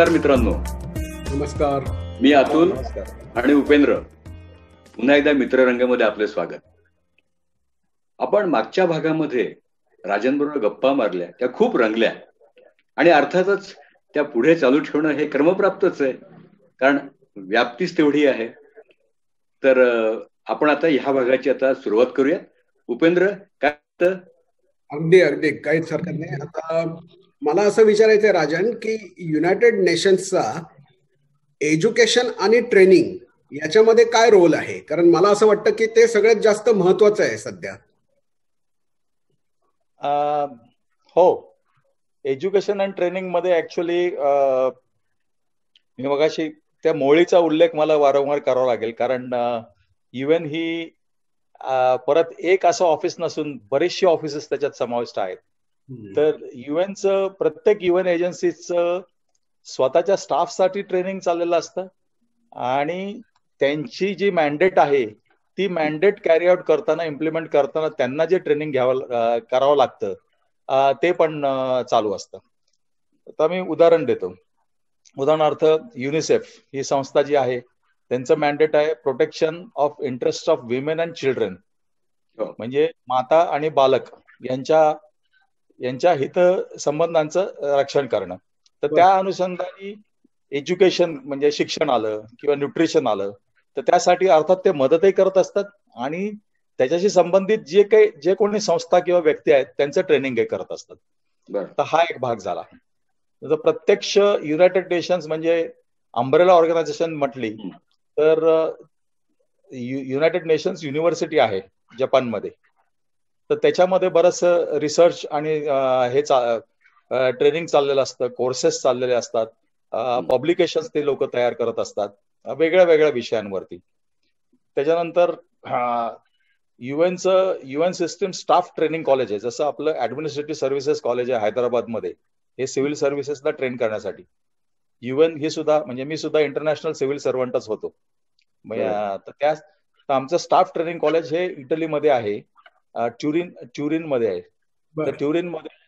नमस्कार मित्रांनो. नमस्कार. मी अतुल आणि उपेंद्र. पुन्हा एकदा मित्ररंगामध्ये आपले स्वागत. आपण मागच्या भागामध्ये राजांबरोबर गप्पा मारल्या त्या खूप रंगल्या. आणि अर्थातच त्या पुढे चालू ठेवणं हे क्रमप्राप्तच आहे. कारण व्याप्तीच तेवढी आहे. तर आपण आता ह्या भागाची आता सुरुवात करूया उपेंद्र काय अगदी अगदी. काहीच हरकत नाही. आता मला असं विचारायचं आहे राजन की युनायटेड नेशन्सचा एज्युकेशन आणि ट्रेनिंग याच्यामध्ये काय रोल आहे? कारण मला असं वाटतं की ते सगळ्यात जास्त महत्वाचं आहे सध्या. हो. एज्युकेशन अँड ट्रेनिंगमध्ये ऍक्च्युली मी मगाशी त्या मोळीचा उल्लेख मला वारंवार करावा लागेल. कारण युएन ही परत एक असं ऑफिस नसून बरेचशी ऑफिसेस त्याच्यात समाविष्ट आहेत. तर युएनचं प्रत्येक युएन एजन्सीचं स्वतःच्या स्टाफसाठी ट्रेनिंग चाललेलं असतं. आणि त्यांची जी मॅन्डेट आहे ती मॅन्डेट कॅरी आउट करताना इम्प्लिमेंट करताना त्यांना जे ट्रेनिंग घ्यावं करावं लागतं ते पण चालू असतं. आता मी उदाहरण देतो. उदाहरणार्थ युनिसेफ ही संस्था जी आहे त्यांचं मॅन्डेट आहे protection of interest of women and children म्हणजे माता आणि बालक यांच्या यांच्या हित संबंधांचं रक्षण करणं. तर त्या अनुषंगाने एज्युकेशन म्हणजे शिक्षण आलं किंवा न्यूट्रिशन आलं तर त्यासाठी अर्थात ते मदतही करत असतात आणि त्याच्याशी संबंधित जे काही जे कोणी संस्था किंवा व्यक्ती आहेत त्यांचं ट्रेनिंग करत असतात. तर हा एक भाग झाला. तर प्रत्यक्ष युनायटेड नेशन्स म्हणजे अंब्रेला ऑर्गनायझेशन म्हटली तर युनायटेड नेशन्स युनिव्हर्सिटी आहे जपानमध्ये. तर त्याच्यामध्ये बरंच रिसर्च आणि हे ट्रेनिंग चाललेलं असतं कोर्सेस चाललेले असतात पब्लिकेशन ते लोक तयार करत असतात वेगळ्या वेगळ्या विषयांवरती. त्याच्यानंतर युएनचं UN system staff training college आहे जसं आपलं ऍडमिनिस्ट्रेटिव्ह सर्व्हिसेस कॉलेज आहे हैदराबादमध्ये हे सिव्हिल सर्व्हिसेसला ट्रेन करण्यासाठी. युएन ही सुद्धा म्हणजे मी सुद्धा इंटरनॅशनल सिव्हिल सर्वंटच होतो. तर त्या आमचं स्टाफ ट्रेनिंग कॉलेज हे इटलीमध्ये आहे. ट्युरिन ट्युरिनमध्ये आहे. तर ट्युरिनमध्ये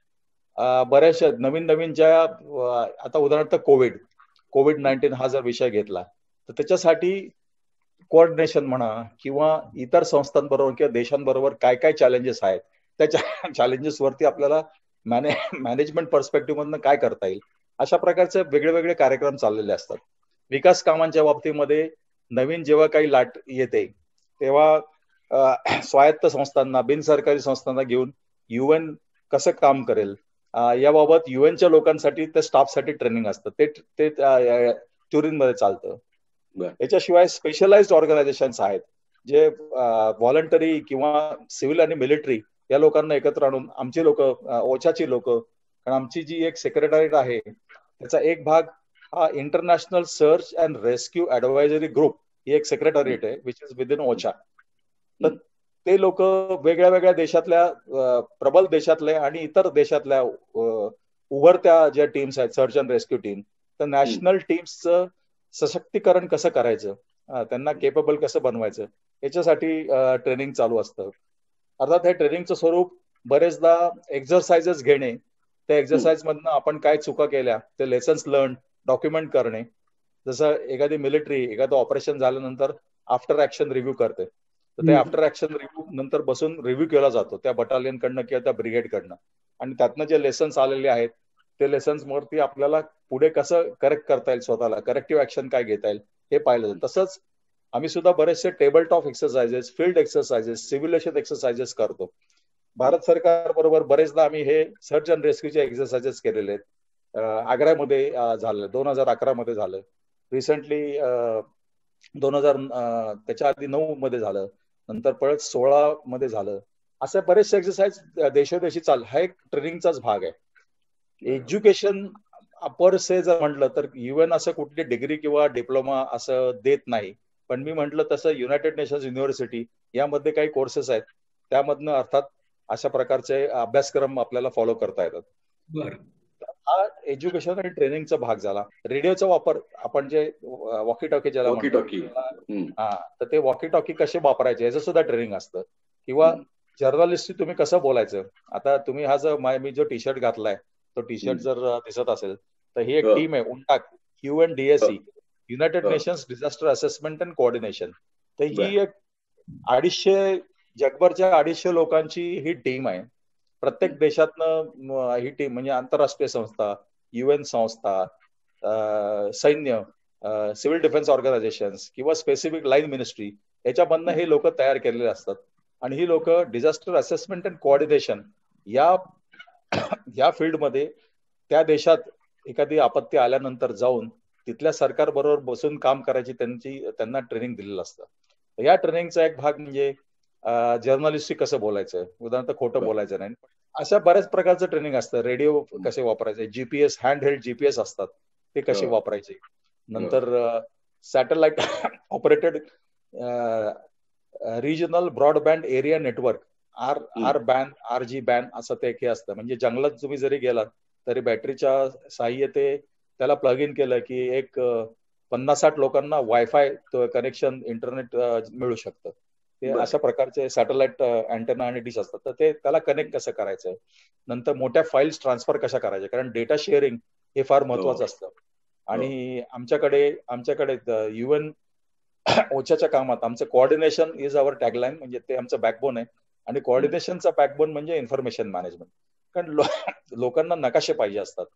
बऱ्याचशा नवीन नवीन ज्या आता उदाहरणार्थ कोविड कोविड नाईन्टीन हा जर विषय घेतला तर त्याच्यासाठी कोऑर्डिनेशन म्हणा किंवा इतर संस्थांबरोबर किंवा देशांबरोबर काय काय चॅलेंजेस आहेत त्या चॅलेंजेस वरती आपल्याला मॅने मॅनेजमेंट पर्स्पेक्टिव्ह मधनं काय करता येईल अशा प्रकारचे वेगळे वेगळे कार्यक्रम चाललेले असतात. विकास कामांच्या बाबतीमध्ये नवीन जेव्हा काही लाट येते तेव्हा स्वायत्त संस्थांना बिनसरकारी संस्थांना घेऊन युएन कसं काम करेल? याबाबत युएनच्या लोकांसाठी त्या स्टाफसाठी ट्रेनिंग असतं. ते ते मध्ये चालतं. याच्याशिवाय स्पेशलाइज्ड ऑर्गनायझेशन्स आहेत जे व्हॉलंटरी किंवा सिव्हिल आणि मिलिटरी या लोकांना एकत्र आणून आमची लोक ओछाची लोक कारण आमची जी एक सेक्रेटरीट आहे त्याचा एक भाग हा international search and rescue advisory group ही एक सेक्रेटरीट आहे विच इज विदिन ओछा तर ते लोक वेगळ्या वेगळ्या देशातल्या प्रबल देशातले आणि इतर देशातल्या उभरत्या ज्या टीम्स आहेत सर्च अँड रेस्क्यू टीम तर नॅशनल टीम्सचं सशक्तीकरण कसं करायचं? त्यांना केपेबल कसं बनवायचं? याच्यासाठी ट्रेनिंग चालू असतं. अर्थात हे ट्रेनिंगचं स्वरूप बरेचदा एक्झरसाइजेस घेणे त्या एक्झरसाइज मधनं आपण काय चुका केल्या ते लेसन्स लर्न डॉक्युमेंट करणे. जसं एखादी मिलिटरी एखादं ऑपरेशन झाल्यानंतर आफ्टर ऍक्शन रिव्ह्यू करते. तर ते आफ्टर ऍक्शन रिव्ह्यू नंतर बसून रिव्ह्यू केला जातो त्या बटालियन कडनं किंवा त्या ब्रिगेडकडनं आणि त्यातनं जे लेसन्स आलेले आहेत ते लेसन्स वरती आपल्याला पुढे कसं करेक्ट करता येईल स्वतःला करेक्टिव्ह ऍक्शन काय घेता येईल हे पाहिलं जाईल तसंच आम्ही सुद्धा बरेचसे table top exercises field exercises सिव्हिलेशन exercises करतो. भारत सरकार बरोबर बरेचदा आम्ही हे सर्च अँड रेस्क्यूचे एक्सरसाइजेस केलेले आहेत. आग्र्यामध्ये झालं दोन हजार अकरा मध्ये झालं रिसेंटली दोन हजार त्याच्या आधी नऊ मध्ये झालं. नंतर परत सोळा मध्ये झालं. असं बरेचसे एक्सरसाइज देशोदेशी चाल हा एक ट्रेनिंगचाच भाग आहे. एज्युकेशन पर से जर म्हटलं तर युएन असं कुठली डिग्री किंवा डिप्लोमा असं देत नाही. पण मी म्हटलं तसं युनायटेड नेशन्स युनिव्हर्सिटी यामध्ये काही कोर्सेस आहेत. त्यामधनं अर्थात अशा प्रकारचे अभ्यासक्रम आपल्याला फॉलो करता येतात. हा एज्युकेशन आणि ट्रेनिंगचा भाग झाला. रेडिओचा वापर आपण जे वॉकी टॉकी ज्याला वॉकी टॉकी हा तर ते वॉकी टॉकी कसे वापरायचे याचं सुद्धा ट्रेनिंग असतं. किंवा जर्नलिस्ट तुम्ही कसं बोलायचं? आता तुम्ही हा जो मी जो टी शर्ट घातलाय तो टी शर्ट जर दिसत असेल तर ही एक टीम आहे UNDAC U N DSC united nations disaster assessment and coordination तर ही एक अडीचशे जगभरच्या अडीचशे लोकांची ही टीम आहे. प्रत्येक देशातनं ही टीम म्हणजे आंतरराष्ट्रीय संस्था युएन संस्था सैन्य सिव्हिल डिफेन्स ऑर्गनायझेशन किंवा स्पेसिफिक लाईन मिनिस्ट्री याच्यामधनं हे लोक तयार केलेले असतात. आणि ही लोक डिझास्टर असेसमेंट अँड कोऑर्डिनेशन या या फील्डमध्ये त्या देशात एखादी आपत्ती आल्यानंतर जाऊन तिथल्या सरकार बरोबर बसून काम करायची त्यांची त्यांना ट्रेनिंग दिलेलं असतं. या ट्रेनिंगचा एक भाग म्हणजे जर्नलिस्टशी कसं बोलायचं? उदाहरणार्थ खोटं बोलायचं नाही. अशा बऱ्याच प्रकारचं ट्रेनिंग असतं. रेडिओ कसे वापरायचे? जीपीएस हँड हेल्ड जीपीएस असतात. ते कसे वापरायचे? नंतर satellite operated regional broadband area network R R BAN R G BAN असं ते हे असतं. म्हणजे जंगलात तुम्ही जरी गेलात तरी बॅटरीच्या साह्य ते त्याला प्लग इन केलं की एक पन्नास साठ लोकांना वायफाय कनेक्शन इंटरनेट मिळू शकतं. ते अशा प्रकारचे सॅटेलाइट अँटेना आणि डिश असतात. तर ते त्याला कनेक्ट कसं करायचं? नंतर मोठ्या फाईल्स ट्रान्सफर कशा करायच्या कारण डेटा शेअरिंग हे फार महत्वाचं असतं. आणि आमच्याकडे आमच्याकडे युएन ओच्याच्या कामात आमचं कोऑर्डिनेशन इज अवर टॅगलाईन म्हणजे ते आमचं बॅकबोन आहे. आणि कोऑर्डिनेशनचा बॅकबोन म्हणजे इन्फॉर्मेशन मॅनेजमेंट कारण लोकांना नकाशे पाहिजे असतात.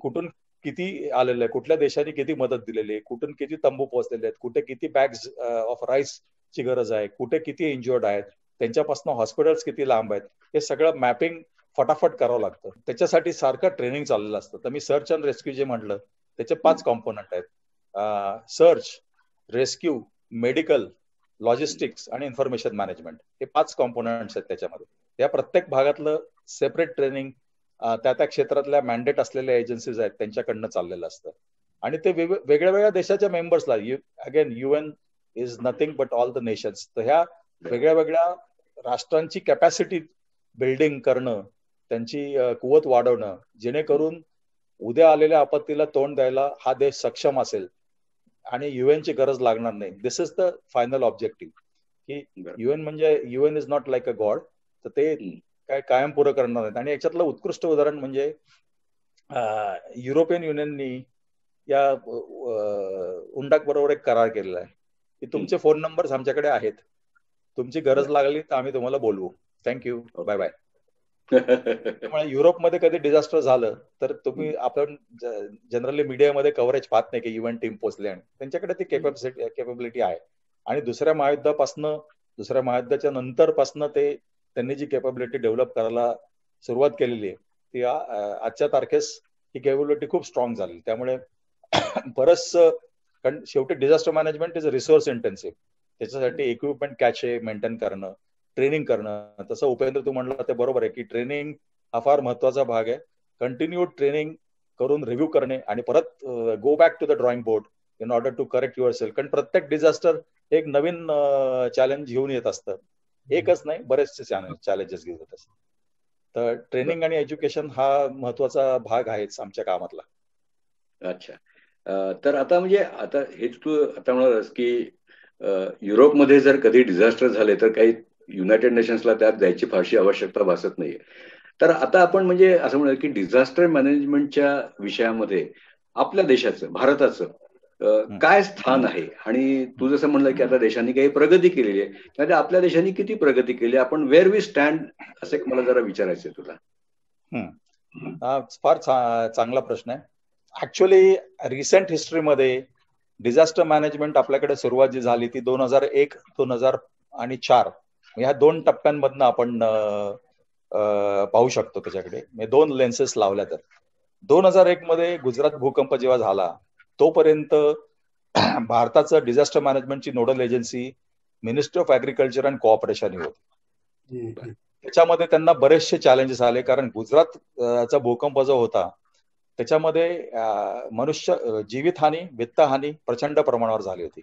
कुठून किती आलेलं आहे कुठल्या देशाने किती मदत दिलेली आहे कुठून किती तंबू पोहोचलेले आहेत कुठे किती बॅग्स ऑफ राईस ची गरज आहे कुठे किती इंजुअर्ड आहेत त्यांच्यापासून हॉस्पिटल्स किती लांब आहेत हे सगळं मॅपिंग फटाफट करावं लागतं. त्याच्यासाठी सारखं ट्रेनिंग चाललेलं असतं. तर मी सर्च अँड रेस्क्यू जे म्हटलं त्याचे पाच कॉम्पोनंट आहेत. सर्च रेस्क्यू मेडिकल लॉजिस्टिक्स आणि इन्फॉर्मेशन मॅनेजमेंट हे पाच कॉम्पोनंट्स आहेत त्याच्यामध्ये. या प्रत्येक भागातलं सेपरेट ट्रेनिंग त्या त्या क्षेत्रातल्या मॅन्डेट असलेल्या एजन्सीज आहेत त्यांच्याकडनं चाललेलं असतं. आणि ते वेगळ्या वेगळ्या देशाच्या मेंबर्सला again UN is nothing but all the nations तर ह्या वेगळ्या वेगळ्या राष्ट्रांची कॅपॅसिटी बिल्डिंग करणं त्यांची कुवत वाढवणं जेणेकरून उद्या आलेल्या आपत्तीला तोंड द्यायला हा देश सक्षम असेल आणि युएनची गरज लागणार नाही. This is the final objective की युएन म्हणजे UN is not like a god तर ते काय कायम पुरं करणार नाहीत आणि याच्यातलं उत्कृष्ट उदाहरण म्हणजे युरोपियन युनियननी या उंडाक बरोबर एक करार केलेला आहे. की तुमचे फोन नंबर्स आमच्याकडे आहेत. तुमची गरज लागली तर आम्ही तुम्हाला बोलवू. थँक्यू बाय बाय त्यामुळे युरोपमध्ये कधी डिझास्टर झालं तर तुम्ही आपण जनरली मीडियामध्ये कव्हरेज पाहत नाही की इव्हेंट टीम पोहोचले आणि. त्यांच्याकडे ती केपॅबिलिटी केपेबिलिटी आहे. आणि दुसऱ्या महायुद्धापासनं दुसऱ्या महायुद्धाच्या नंतर पासनं ते त्यांनी जी केपेबिलिटी डेव्हलप करायला सुरुवात केलेली आहे ती आजच्या तारखेस ही केपेबिलिटी खूप स्ट्रॉंग झाली त्यामुळे बरंच कारण शेवटी disaster management is resource intensive त्याच्यासाठी इक्विपमेंट कॅचे मेंटेन करणं ट्रेनिंग करणं. तसं उपेंद्र तू म्हणला ते बरोबर आहे की ट्रेनिंग हा फार महत्त्वाचा भाग आहे. कंटिन्यू ट्रेनिंग करून रिव्ह्यू करणे आणि परत go back to the drawing board in order to correct yourself कारण प्रत्येक डिझास्टर एक नवीन चॅलेंज घेऊन येत असतं. एकच नाही बरेचसे चॅलेंजेस घेऊन येत असतात तर ट्रेनिंग आणि एज्युकेशन हा महत्त्वाचा भाग आहेच आमच्या कामातला. अच्छा. तर आता म्हणजे आता हेच तू आता म्हणालास की युरोपमध्ये जर कधी डिझास्टर झाले तर काही युनायटेड नेशन्सला त्यात जायची फारशी आवश्यकता भासत नाहीये. तर आता आपण म्हणजे असं म्हणूया की डिझास्टर मॅनेजमेंटच्या विषयामध्ये आपल्या देशाचं भारताचं काय स्थान आहे? आणि तू जसं म्हणलं की आता देशांनी काही प्रगती केलेली आहे. त्यामध्ये आपल्या देशांनी किती प्रगती केली? आपण वेअर वी स्टँड असं मला जरा विचारायचं तुला. फार चांगला प्रश्न आहे. ऍक्च्युली रिसेंट हिस्ट्रीमध्ये डिझास्टर मॅनेजमेंट आपल्याकडे सुरुवात जी झाली ती दोन हजार एक दोन हजार आणि चार. ह्या दोन टप्प्यांमधनं आपण पाहू शकतो त्याच्याकडे. दोन लेन्सेस लावल्या तर. दोन हजार एक मध्ये गुजरात भूकंप जेव्हा झाला तोपर्यंत भारताचं disaster मॅनेजमेंटची nodal agency ministry of agriculture and cooperation ही होती. त्याच्यामध्ये त्यांना बरेचसे चॅलेंजेस आले कारण गुजरातचा भूकंप जो होता त्याच्यामध्ये मनुष्य जीवितहानी वित्तहानी प्रचंड प्रमाणावर झाली होती.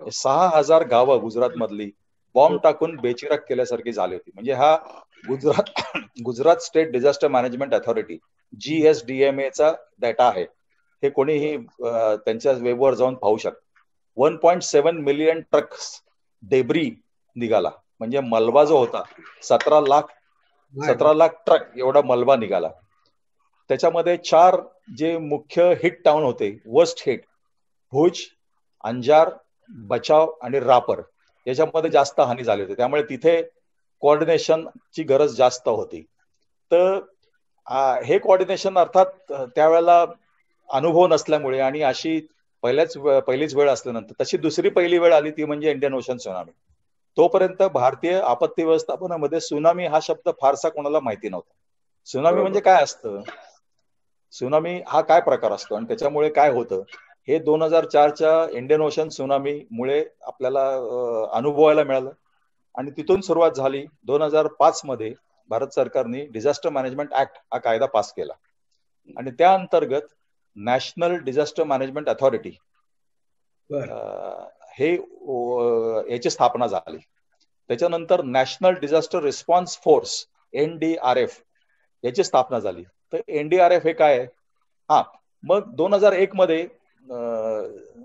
सहा हजार गावं गुजरात मधली बॉम्ब टाकून बेचिराक केल्यासारखी झाली होती. म्हणजे हा Gujarat Gujarat state disaster management authority GSDMA चा डाटा आहे. हे कोणीही त्यांच्या वेबवर जाऊन पाहू शकत. One point seven million truck debris निघाला. म्हणजे मलबा जो होता सतरा लाख सतरा लाख ट्रक एवढा मलबा निघाला. त्याच्यामध्ये चार जे मुख्य हिट टाउन होते वर्स्ट हिट भुज अंजार बचाव आणि रापर याच्यामध्ये जास्त हानी झाली होती. त्यामुळे तिथे कोऑर्डिनेशनची गरज जास्त होती. तर हे कोऑर्डिनेशन अर्थात त्यावेळेला अनुभव नसल्यामुळे आणि अशी पहिल्याच पहिलीच वेळ असल्यानंतर तशी दुसरी पहिली वेळ आली ती म्हणजे इंडियन ओशन सुनामी तोपर्यंत भारतीय आपत्ती व्यवस्थापनामध्ये सुनामी हा शब्द फारसा कोणाला माहिती नव्हता. सुनामी म्हणजे काय असतं? सुनामी हा काय प्रकार असतो आणि त्याच्यामुळे काय होतं? हे दोन हजार चारच्या इंडियन ओशन सुनामीमुळे आपल्याला अनुभवायला मिळालं. आणि तिथून सुरुवात झाली. दोन हजार पाच मध्ये भारत सरकारने डिझास्टर मॅनेजमेंट ऍक्ट हा कायदा पास केला. आणि त्या अंतर्गत नॅशनल डिझास्टर मॅनेजमेंट अथॉरिटी हे याची स्थापना झाली. त्याच्यानंतर national disaster response force N D R F याची स्थापना झाली. तर एन डी आर एफ हे काय आहे? हा मग दोन हजार एक मध्ये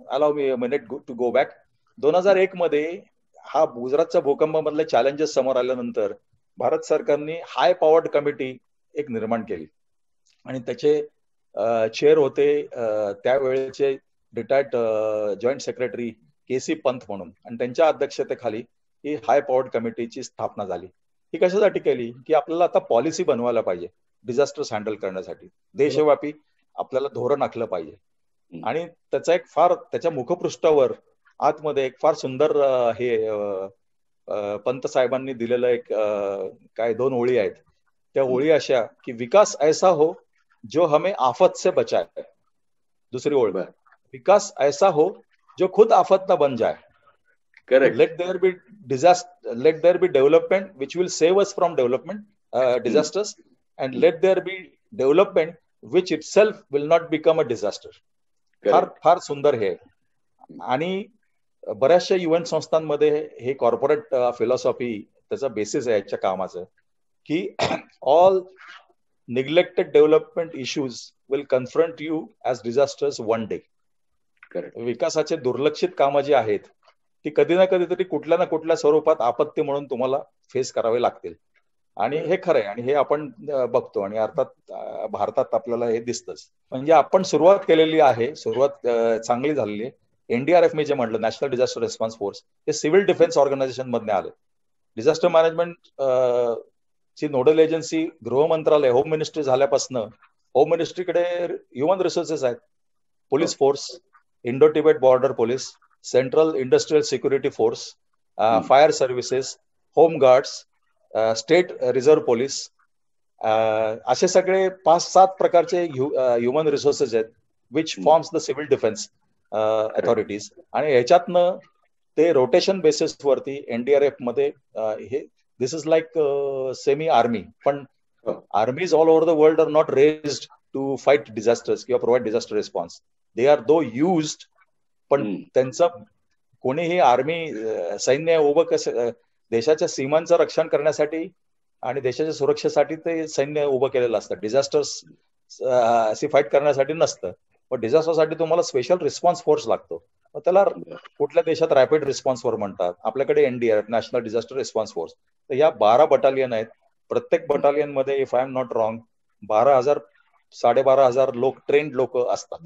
allow me minute to go back दोन हजार एक मध्ये हा गुजरातच्या भूकंपामधले चॅलेंजेस समोर आल्यानंतर भारत सरकारने हाय पॉवर्ड कमिटी एक निर्माण केली. आणि त्याचे चेअर होते त्यावेळेचे retired joint secretary K C Pant म्हणून. आणि त्यांच्या अध्यक्षतेखाली ही हाय पॉवर्ड कमिटीची स्थापना झाली. ही कशासाठी केली? की आपल्याला आता पॉलिसी बनवायला पाहिजे डिझास्टर्स हँडल करण्यासाठी. देशव्यापी आपल्याला धोरण आखलं पाहिजे. आणि त्याचा एक फार त्याच्या मुखपृष्ठावर आतमध्ये एक फार सुंदर हे पंत साहेबांनी दिलेलं एक काय दोन ओळी आहेत. त्या ओळी अशा की विकास ऐसा हो जो हमें आफत से बचाए। दुसरी ओळ विकास ऐसा हो जो खुद आफत ना बन जाए। Correct let there be disaster let there be development which will save us from development disasters and let there be development which itself will not become a disaster फार फार सुंदर हे। आणि बऱ्याचशा युएन संस्थांमध्ये हे कॉर्पोरेट फिलॉसॉफी त्याचं basis आहे याच्या कामाचं की all neglected development issues will confront you as disasters one day विकासाचे दुर्लक्षित कामं जी आहेत ती कधी ना कधीतरी कुठल्या ना कुठल्या स्वरूपात आपत्ती म्हणून तुम्हाला फेस करावे लागतील. आणि हे खरं आहे. आणि हे आपण बघतो. आणि अर्थात भारतात आपल्याला हे दिसतच. म्हणजे आपण सुरुवात केलेली आहे सुरुवात चांगली झालेली आहे. एनडीआरएफ मी जे म्हटलं नॅशनल डिझास्टर रिस्पॉन्स फोर्स हे सिव्हिल डिफेन्स ऑर्गनायझेशन मधने आले. डिझास्टर मॅनेजमेंट ची नोडल एजन्सी गृह मंत्रालय होम मिनिस्ट्री झाल्यापासून होम मिनिस्ट्रीकडे ह्युमन रिसोर्सेस आहेत. Police force Indo Tibet border police central industrial security force fire services home guards state reserve police असे सगळे पाच सात प्रकारचे ह्युमन रिसोर्सेस आहेत which forms the civil defence authorities आणि ह्याच्यातनं ते रोटेशन बेसिस वरती एनडीआरएफमध्ये हे this is like semi army पण armies all over the world are not raised to fight disasters किंवा provide disaster response they are though used पण त्यांचं कोणीही आर्मी सैन्य उभं कसं देशाच्या सीमांचं रक्षण करण्यासाठी आणि देशाच्या सुरक्षेसाठी ते सैन्य उभं केलेलं असतं. डिझास्टर्स अशी फाईट करण्यासाठी नसतं. पण डिझास्टरसाठी तुम्हाला स्पेशल रिस्पॉन्स फोर्स लागतो. त्याला कुठल्या देशात रॅपिड रिस्पॉन्स फोर्स म्हणतात? आपल्याकडे NDR national disaster response force तर या बारा बटालियन आहेत. प्रत्येक बटालियनमध्ये if I am not wrong बारा हजार साडेबारा हजार लोक ट्रेंड लोक असतात.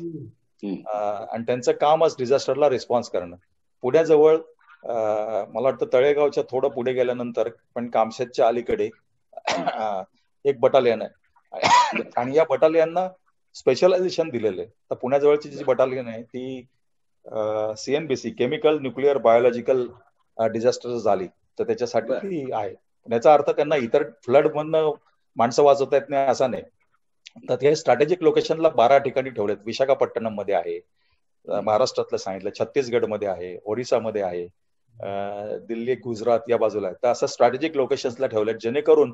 आणि त्यांचं कामच डिझास्टरला रिस्पॉन्स करणं. पुण्याजवळ मला वाटतं तळेगावच्या थोडं पुढे गेल्यानंतर पण कामशेतच्या अलीकडे एक बटालियन आहे. आणि या बटालियनना स्पेशलायझेशन दिलेलं आहे. तर पुण्याजवळची जी बटालियन आहे ती CNBC chemical nuclear biological disaster झाली. तर त्याच्यासाठी ती आहे. याचा अर्थ त्यांना इतर फ्लड मधनं माणसं वाचवता येत नाही असा नाही. तर ते स्ट्रॅटेजिक लोकेशनला बारा ठिकाणी ठेवलेत. विशाखापट्टणममध्ये आहे महाराष्ट्रातलं सांगितलं छत्तीसगडमध्ये आहे ओरिसामध्ये आहे दिल्ली गुजरात या बाजूला आहे. तर असं स्ट्रॅटेजिक लोकेशन्सला ठेवलेत जेणेकरून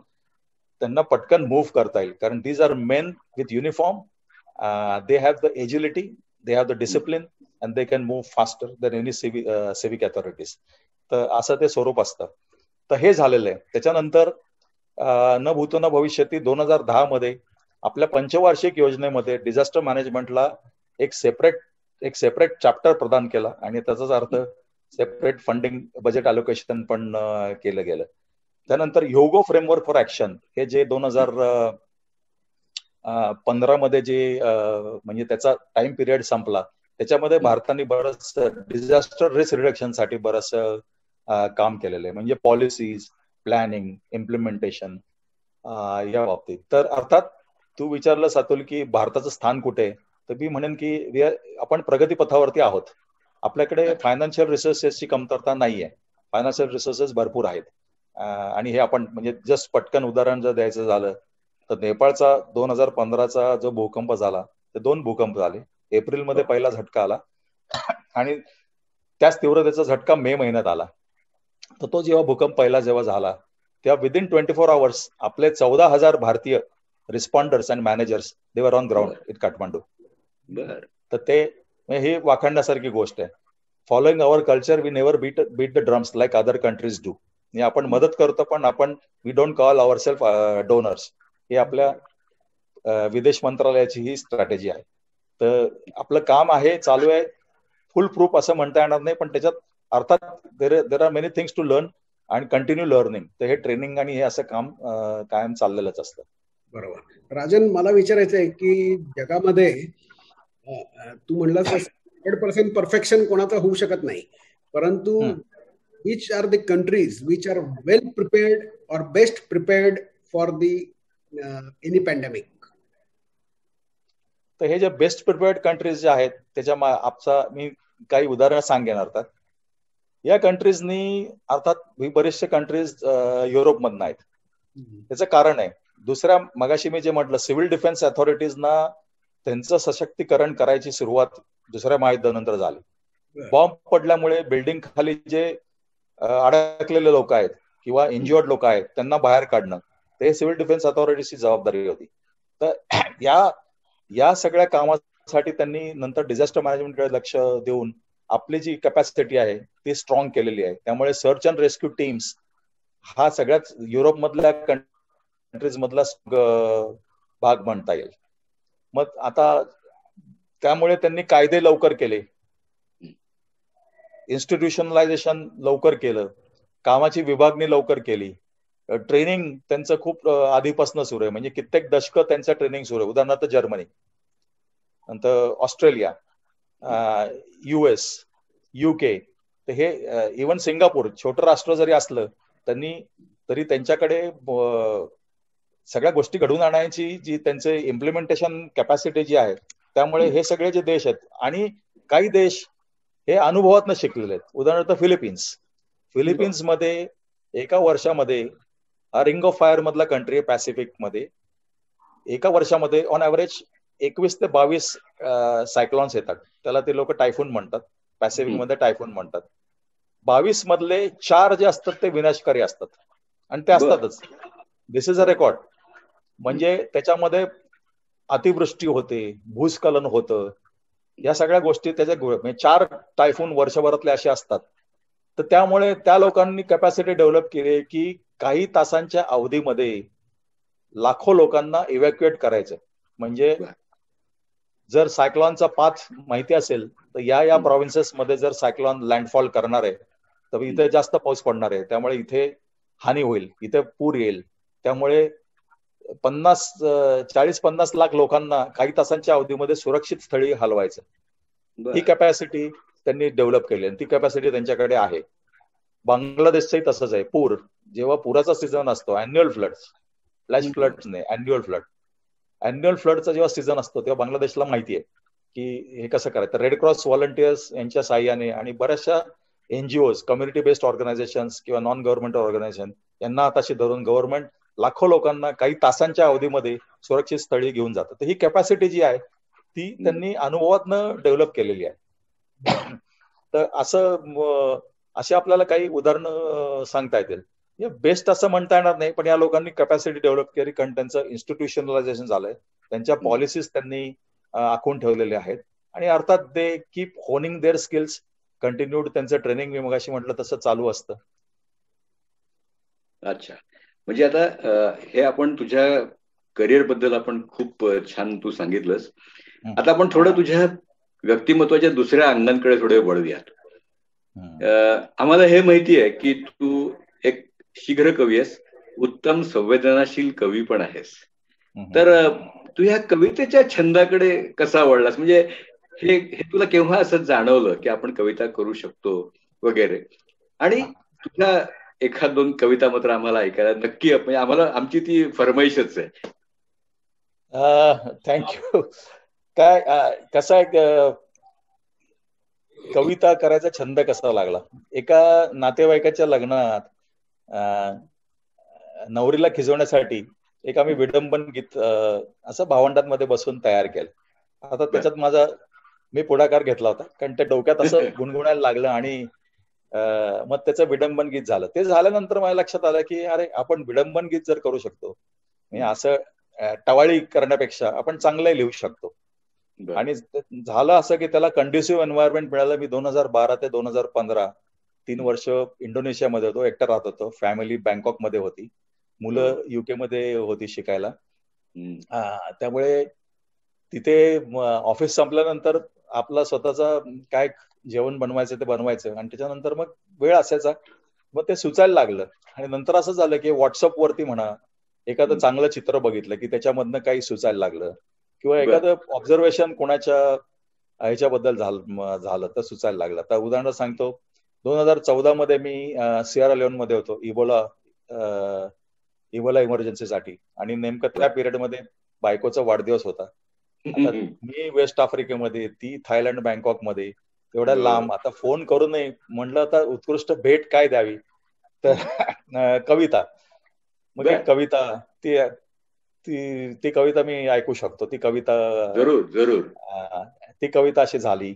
त्यांना पटकन मूव्ह करता येईल. कारण these are men with uniform they have the agility they have the discipline and they can move faster than any civic civic authorities तर असं ते स्वरूप असतं. तर हे झालेलं आहे. त्याच्यानंतर न भूतो न भविष्यती दोन हजार दहा मध्ये आपल्या पंचवार्षिक योजनेमध्ये डिझास्टर मॅनेजमेंटला एक सेपरेट एक सेपरेट चॅप्टर प्रदान केला आणि त्याचाच अर्थ सेपरेट फंडिंग बजेट अलोकेशन पण केलं गेलं. त्यानंतर योगो फ्रेमवर्क फॉर ऍक्शन हे जे दोन हजार पंधरा मध्ये जे म्हणजे त्याचा टाइम पिरियड संपला त्याच्यामध्ये भारताने बरंच डिझास्टर रिस्क रिडक्शनसाठी बरंच काम केलेलं आहे. म्हणजे पॉलिसीज प्लॅनिंग इम्प्लिमेंटेशन या बाबतीत. तर अर्थात तू विचारलं अतुल की भारताचं स्थान कुठे? तर मी म्हणेन की आपण प्रगतीपथावरती आहोत. आपल्याकडे फायनान्शियल रिसोर्सेसची कमतरता नाहीये. फायनान्शियल रिसोर्सेस भरपूर आहेत. आणि हे आपण म्हणजे जस्ट पटकन उदाहरण जर द्यायचं झालं तर नेपाळचा दोन हजार पंधराचा जो भूकंप झाला ते दोन भूकंप झाले. एप्रिलमध्ये पहिला झटका आला. आणि त्याच तीव्रतेचा झटका मे महिन्यात आला. तर तो जेव्हा भूकंप पहिला जेव्हा झाला तेव्हा विदिन ट्वेंटी फोर आवर्स आपले चौदा हजार भारतीय responders and managers there were on ground in Kathmandu तर ते हे वाखाणण्यासारखी गोष्ट आहे. Following our culture we never beat beat the drums like other countries do आपण मदत करतो पण आपण we don't call ourself donors हे आपल्या विदेश मंत्रालयाची ही स्ट्रॅटेजी आहे. तर आपलं काम आहे चालू आहे. फुल प्रूफ असं म्हणता येणार नाही पण त्याच्यात अर्थात there there are many things to learn आणि कंटिन्यू लर्निंग तर हे ट्रेनिंग आणि हे असं काम कायम चाललेलंच असतं. बरोबर. राजन मला विचारायचं आहे की जगामध्ये तू म्हणलास हंड्रेड पर्सेंट परफेक्शन कोणाचं होऊ शकत नाही. परंतु which are the countries which are well prepared or best prepared for the any pandemic तर हे जे बेस्ट प्रिपेअर्ड कंट्रीज जे आहेत त्याच्या आपचा मी काही उदाहरण सांगेन अर्थात. या कंट्रीजनी अर्थात बरेचसे कंट्रीज युरोपमधनं आहेत. त्याचं कारण आहे. दुसऱ्या मगाशी मी जे म्हटलं सिव्हिल डिफेन्स अथॉरिटीजना त्यांचं सशक्तीकरण करायची सुरुवात दुसऱ्या महायुद्धानंतर झाली. बॉम्ब पडल्यामुळे बिल्डिंग खाली जे अडकलेले लोक आहेत किंवा इंज्युअर्ड लोक आहेत त्यांना बाहेर काढणं ते सिव्हिल डिफेन्स अथॉरिटीची जबाबदारी होती. तर या या सगळ्या कामासाठी त्यांनी नंतर डिझास्टर मॅनेजमेंटकडे लक्ष देऊन आपली जी कॅपॅसिटी आहे ती स्ट्रॉंग केलेली आहे. त्यामुळे सर्च अँड रेस्क्यू टीम्स हा सगळ्याच युरोप मधल्या कंट्रीज मधला भाग म्हणता येईल. मग आता त्यामुळे त्यांनी कायदे लवकर केले. इन्स्टिट्युशनलायझेशन लवकर केलं. कामाची विभागणी लवकर केली. ट्रेनिंग त्यांचं खूप आधीपासून सुरू आहे. म्हणजे कित्येक दशक त्यांचं ट्रेनिंग सुरू आहे. उदाहरणार्थ जर्मनी. नंतर ऑस्ट्रेलिया युएस युके तर हे इवन सिंगापूर छोटं राष्ट्र जरी असलं त्यांनी तरी त्यांच्याकडे सगळ्या गोष्टी घडवून आणायची जी त्यांचे इम्प्लिमेंटेशन कॅपॅसिटी जी आहे त्यामुळे हे सगळे जे देश आहेत आणि काही देश हे अनुभवातनं शिकलेले आहेत. उदाहरणार्थ फिलिपिन्स. फिलिपिन्समध्ये एका वर्षामध्ये रिंग ऑफ फायर मधला कंट्री आहे पॅसिफिकमध्ये एका वर्षामध्ये ऑन ॲव्हरेज एकवीस ते बावीस सायक्लॉन्स येतात. त्याला ते लोक टायफून म्हणतात. पॅसिफिकमध्ये टायफून म्हणतात. बावीस मधले चार जे असतात ते विनाशकारी असतात. आणि ते असतातच. दिस इज अ रेकॉर्ड म्हणजे त्याच्यामध्ये अतिवृष्टी होते भूस्खलन होतं. या सगळ्या गोष्टी त्याच्या म्हणजे चार टायफून वर्षभरातले असे असतात. तर त्यामुळे त्या लोकांनी कॅपॅसिटी डेव्हलप केली की काही तासांच्या अवधीमध्ये लाखो लोकांना इव्हॅक्युएट करायचं म्हणजे जर सायक्लॉनचा पाथ माहिती असेल तर या या प्रॉव्हिन्सेस मध्ये जर सायक्लॉन लँडफॉल करणार आहे तर इथे जास्त पाऊस पडणार आहे. त्यामुळे इथे हानी होईल इथे पूर येईल. त्यामुळे पन्नास चाळीस पन्नास लाख लोकांना काही तासांच्या अवधीमध्ये सुरक्षित स्थळी हलवायचं. ही कॅपॅसिटी त्यांनी डेव्हलप केली आणि ती कॅपॅसिटी त्यांच्याकडे आहे. बांगलादेशचंही तसंच आहे. पूर जेव्हा पुराचा सीझन असतो अॅन्युअल फ्लड फ्लॅश फ्लड नाही अॅन्युअल फ्लड अॅन्युअल फ्लडचा जेव्हा सीझन असतो तेव्हा बांगलादेशला माहिती आहे की हे कसं करायचं? रेड क्रॉस व्हॉलंटियर्स यांच्या साह्याने आणि बऱ्याचशा एनजीओज कम्युनिटी बेस्ड ऑर्गनायझेशन किंवा नॉन गव्हर्नमेंट ऑर्गनायझेशन यांना आताशी धरून गव्हर्नमेंट लाखो लोकांना काही तासांच्या अवधीमध्ये सुरक्षित स्थळी घेऊन जातं. तर ही कॅपॅसिटी जी आहे ती त्यांनी अनुभवातनं डेव्हलप केलेली आहे. तर असं असे आपल्याला काही उदाहरणं सांगता येतील. बेस्ट असं म्हणता येणार नाही पण या लोकांनी कॅपॅसिटी डेव्हलप केली. कारण त्यांचं इन्स्टिट्यूशनलायझेशन झालंय. त्यांच्या पॉलिसीज त्यांनी आखून ठेवलेले आहेत. आणि अर्थात they keep honing their skills continued त्यांचं ट्रेनिंग मी मगाशी म्हटलं तसं चालू असतं. अच्छा. म्हणजे आता हे आपण तुझ्या करिअरबद्दल आपण खूप छान तू सांगितलंस. आता आपण थोडं तुझ्या व्यक्तिमत्वाच्या दुसऱ्या अंगांकडे थोडे वळूयात. आम्हाला हे माहिती आहे की तू शीघ्र कवी आहेस. उत्तम संवेदनाशील कवी पण आहेस. तर तू ह्या कवितेच्या छंदाकडे कसा वळलास? म्हणजे हे हे तुला केव्हा असं जाणवलं की आपण कविता करू शकतो वगैरे? आणि तुझ्या एखाद दोन कविता मात्र आम्हाला ऐकायला नक्की म्हणजे आम्हाला आमची ती फरमाईशच आहे. थँक्यू काय कसा आहे कविता करायचा छंद कसा लागला? एका नातेवाईकाच्या लग्नात नवरीला खिजवण्यासाठी एक आम्ही विडंबन गीत असं भावंडांमध्ये बसून तयार केलं. आता त्याच्यात माझा मी पुढाकार घेतला होता कारण त्या डोक्यात असं गुणगुणायला लागलं आणि मग त्याचं विडंबन गीत झालं. ते झाल्यानंतर माझ्या लक्षात आलं की अरे आपण विडंबन गीत जर करू शकतो असं टवाळी करण्यापेक्षा आपण चांगलं लिहू शकतो. आणि झालं असं की त्याला कंड्युसिव्ह एन्व्हायरमेंट मिळालं. मी दोन हजार बारा ते दोन हजार पंधरा तीन वर्ष इंडोनेशियामध्ये होतो एकटा राहत होतो. फॅमिली बँकॉकमध्ये होती. मुलं युके मध्ये होती शिकायला. त्यामुळे तिथे ऑफिस संपल्यानंतर आपला स्वतःचा काय जेवण बनवायचं ते बनवायचं. आणि त्याच्यानंतर मग वेळ असायचा. मग ते सुचायला लागलं. आणि नंतर असं झालं की व्हॉट्सअप वरती म्हणा एखादं चांगलं चित्र बघितलं की त्याच्यामधनं काही सुचायला लागलं. किंवा एखादं ऑब्झर्वेशन कोणाच्या ह्याच्याबद्दल झालं तर सुचायला लागलं. आता उदाहरण सांगतो. दोन हजार चौदा मध्ये मी सिआर लेवनमध्ये होतो इबोला इबोला इमर्जन्सीसाठी. आणि नेमकं त्या पिरियडमध्ये बायकोचा वाढदिवस होता. मी वेस्ट आफ्रिकेमध्ये ती थायलंड बँकॉकमध्ये एवढ्या लांब आता फोन करू नये म्हणलं आता उत्कृष्ट भेट काय द्यावी? तर कविता. मग कविता ती ती ती कविता मी ऐकू शकतो. ती कविता जरूर जरूर. ती कविता अशी झाली.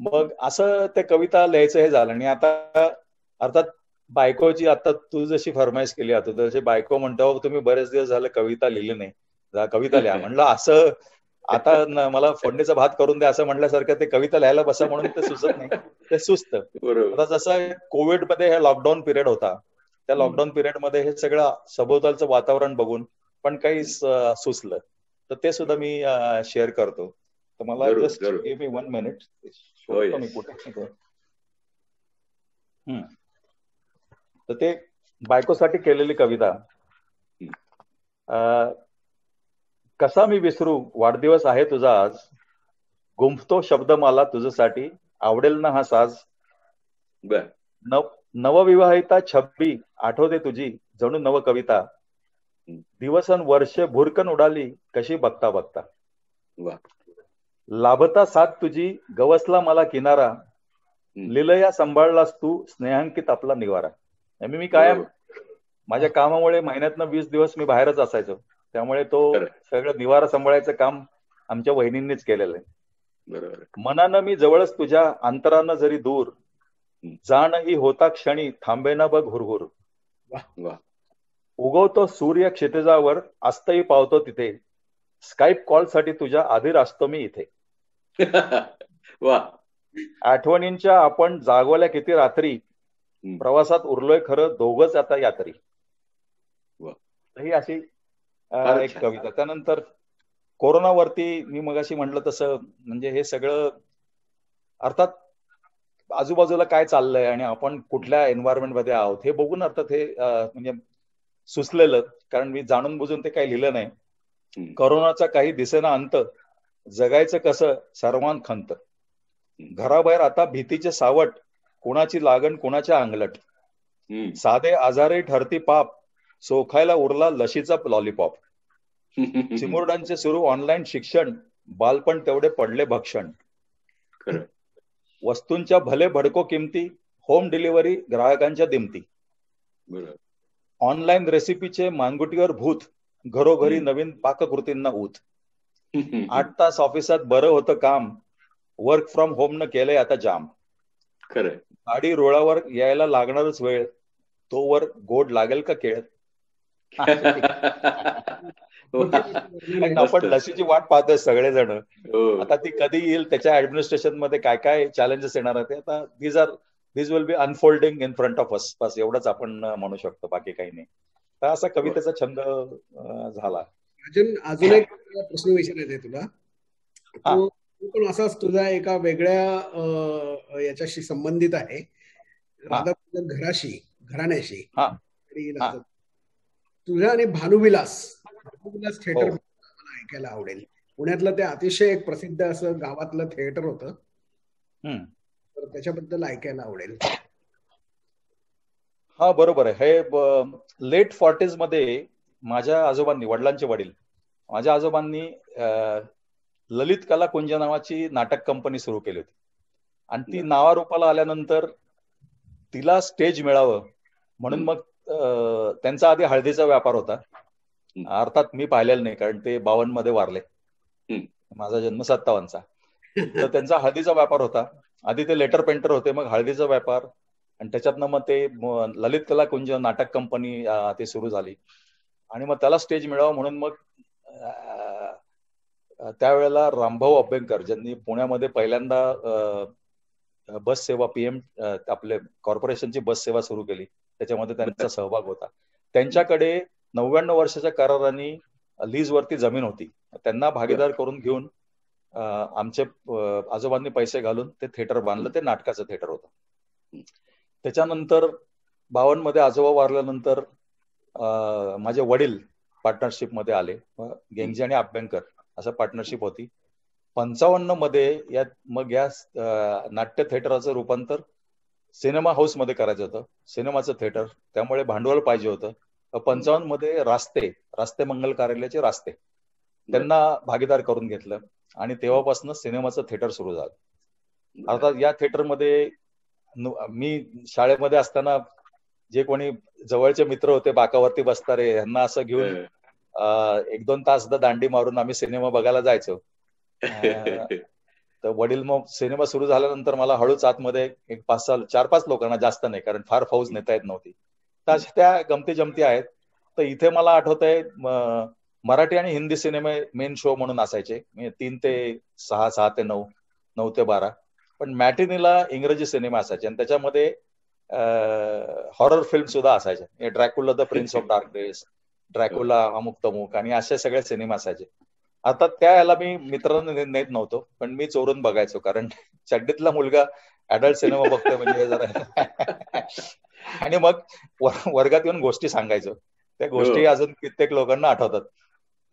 मग असं ते कविता लिहायचं हे झालं. आणि आता अर्थात बायकोची आता तू जशी फरमाईश केली आता तशी बायको म्हणतो तुम्ही बरेच दिवस झाले कविता लिहिली नाही. कविता लिहा. म्हणलं असं आता मला फोडणीचा भात करून द्या असं म्हटल्यासारखं ते कविता लिहायला बसा म्हणून ते सुचत नाही. ते सुचत आता जसं कोविडमध्ये हे लॉकडाऊन पिरियड होता त्या लॉकडाऊन पिरियडमध्ये हे सगळं सभोवतालचं वातावरण बघून पण काही सुचलं. तर ते सुद्धा मी शेअर करतो. तर मला जस्ट मी वन मिनिट तर ते बायकोसाठी केलेली कविता. कसा मी विसरू? वाढदिवस आहे तुझा आज. गुंफतो शब्द मला तुझ्यासाठी. आवडेल ना हा साज? नव नवविवाहिता छब्बी आठवते तुझी. जणू नव कविता. दिवसन वर्ष भुरकन उडाली. कशी बघता बघता? लाभता साथ तुझी गवसला मला किनारा. लिलया सांभाळलास तू स्नेहांकित आपला निवारा. मी कायम माझ्या कामामुळे महिन्यातनं वीस दिवस मी बाहेरच असायचो. त्यामुळे तो सगळं निवारा सांभाळायचं काम आमच्या वहिनींनीच केलेलं आहे. मनानं मी जवळच तुझ्या अंतरानं जरी दूर जाण ही होता क्षणी थांबेना बघ हुरहुर. उगवतो सूर्य क्षितिजावर आस्तही पावतो तिथे. स्काईप कॉलसाठी तुझ्या आधीर असतो मी इथे. आठवणींच्या आपण जागवल्या किती रात्री? प्रवासात उरलोय खरं दोघच आता यात्री. ही अशी एक कविता. त्यानंतर कोरोनावरती मी मगाशी म्हटलं तसं म्हणजे हे सगळं अर्थात आजूबाजूला काय चाललंय आणि आपण कुठल्या एन्व्हायरमेंटमध्ये आहोत हे बघून अर्थात हे म्हणजे सुचलेलं. कारण मी जाणून बुजून ते काही लिहिलं नाही. करोनाचा काही दिसेना अंत जगायचं कसं? सर्वान खंत. घराबाहेर आता भीतीचे सावट कोणाची लागण कोणाच्या अंगलट. साधे आजारही ठरती पाप सोखायला उरला लशीचा लॉलीपॉप चिमुरडांचे सुरू ऑनलाईन शिक्षण बालपण तेवढे पडले भक्षण. वस्तूंच्या भले भडको किमती होम डिलिव्हरी ग्राहकांच्या दिमती. ऑनलाईन रेसिपीचे मानगुटीवर भूत घरोघरी नवीन पाककृतींना ऊत. आठ तास ऑफिसात बरं होतं काम. वर्क फ्रॉम होम न केलंय आता जाम. खरं गाडी रुळावर यायला लागणारच वेळ. तो वर गोड लागेल का केळ? आपण लसीची वाट पाहतोय सगळेजण. आता ती कधी येईल त्याच्या ऍडमिनिस्ट्रेशनमध्ये काय काय चॅलेंजेस येणार आहेत आता these are these will be unfolding in front of us बस एवढंच आपण म्हणू शकतो बाकी काही नाही. तर असा कवितेचा छंद झाला. अजून अजून एक प्रश्न विचारायचा आहे तुला. तू पण असाच तुझा एका वेगळ्या याच्याशी संबंधित आहे. राधाकृष्ण घराशी घराण्याशी. तुझ्या आणि भानुविलास भानुविलास थिएटर ऐकायला आवडेल. पुण्यातलं ते अतिशय एक प्रसिद्ध असं गावातलं थिएटर होतं. तर त्याच्याबद्दल ऐकायला आवडेल. हा बरोबर आहे. हे लेट फॉर्टीजमध्ये माझ्या आजोबांनी वडिलांचे वडील माझ्या आजोबांनी ललित कला कुंज नावाची नाटक कंपनी सुरू केली होती. आणि ती नावारूपाला आल्यानंतर तिला स्टेज मिळावं म्हणून मग त्यांचा आधी हळदीचा व्यापार होता. अर्थात मी पाहिलेला नाही कारण ते बावनमध्ये वारले माझा जन्म सत्तावन्नचा. तर त्यांचा हळदीचा व्यापार होता. आधी ते लेटर पेंटर होते मग हळदीचा व्यापार. आणि त्याच्यातनं मग ते ललित कला कुंज नाटक कंपनी ते सुरू झाली. आणि मग त्याला स्टेज मिळावं म्हणून मग त्यावेळेला रामभाऊ अभ्यंकर ज्यांनी पुण्यामध्ये पहिल्यांदा बस सेवा पीएम आपले कॉर्पोरेशनची बस सेवा सुरू केली. त्याच्यामध्ये त्यांचा सहभाग होता. त्यांच्याकडे नव्याण्णव वर्षाच्या कराराने लीजवरती जमीन होती. त्यांना भागीदार करून घेऊन आमचे आजोबांनी पैसे घालून ते थिएटर बांधलं. ते नाटकाचं थिएटर होतं. त्याच्यानंतर बावनमध्ये आजोबा वारल्यानंतर माझे वडील पार्टनरशिपमध्ये आले. गेंगजी आणि अभ्यंकर असं पार्टनरशिप होती. पंचावन्नमध्ये या मग या नाट्य थिएटरचं रूपांतर सिनेमा हाऊसमध्ये करायचं होतं. सिनेमाचं थिएटर त्यामुळे भांडवल पाहिजे होतं. पंचावन्नमध्ये रास्ते रास्ते मंगल कार्यालयाचे रास्ते. त्यांना भागीदार करून घेतलं आणि तेव्हापासून सिनेमाचं थिएटर सुरू झालं. अर्थात या थिएटरमध्ये मी शाळेमध्ये असताना जे कोणी जवळचे मित्र होते बाकावरती बसणारे यांना असं घेऊन एक दोन तास दांडी मारून आम्ही सिनेमा बघायला जायचो. तर वडील मग सिनेमा सुरू झाल्यानंतर मला हळूच आतमध्ये एक पाच साल चार पाच लोकांना जास्त नाही कारण फार फौज नेता येत नव्हती. तर अशा त्या गमती जमती आहेत. तर इथे मला आठवत आहे मराठी आणि हिंदी सिनेमे मेन शो म्हणून असायचे. म्हणजे तीन ते सहा सहा ते नऊ नऊ ते बारा. पण मॅटिनीला इंग्रजी सिनेमा असायचे. आणि त्याच्यामध्ये हॉरर फिल्म सुद्धा असायच्या Dracula the prince of darkness Dracula अमुक तमुक आणि असे सगळे सिनेमा असायचे. आता त्या याला मी मित्रांना नेत नव्हतो पण मी चोरून बघायचो कारण चड्डीतला मुलगा अडल्ट सिनेमा बघतोय म्हणजे जरा आणि मग वर्गात येऊन गोष्टी सांगायचो. त्या गोष्टी अजून कित्येक लोकांना आठवतात.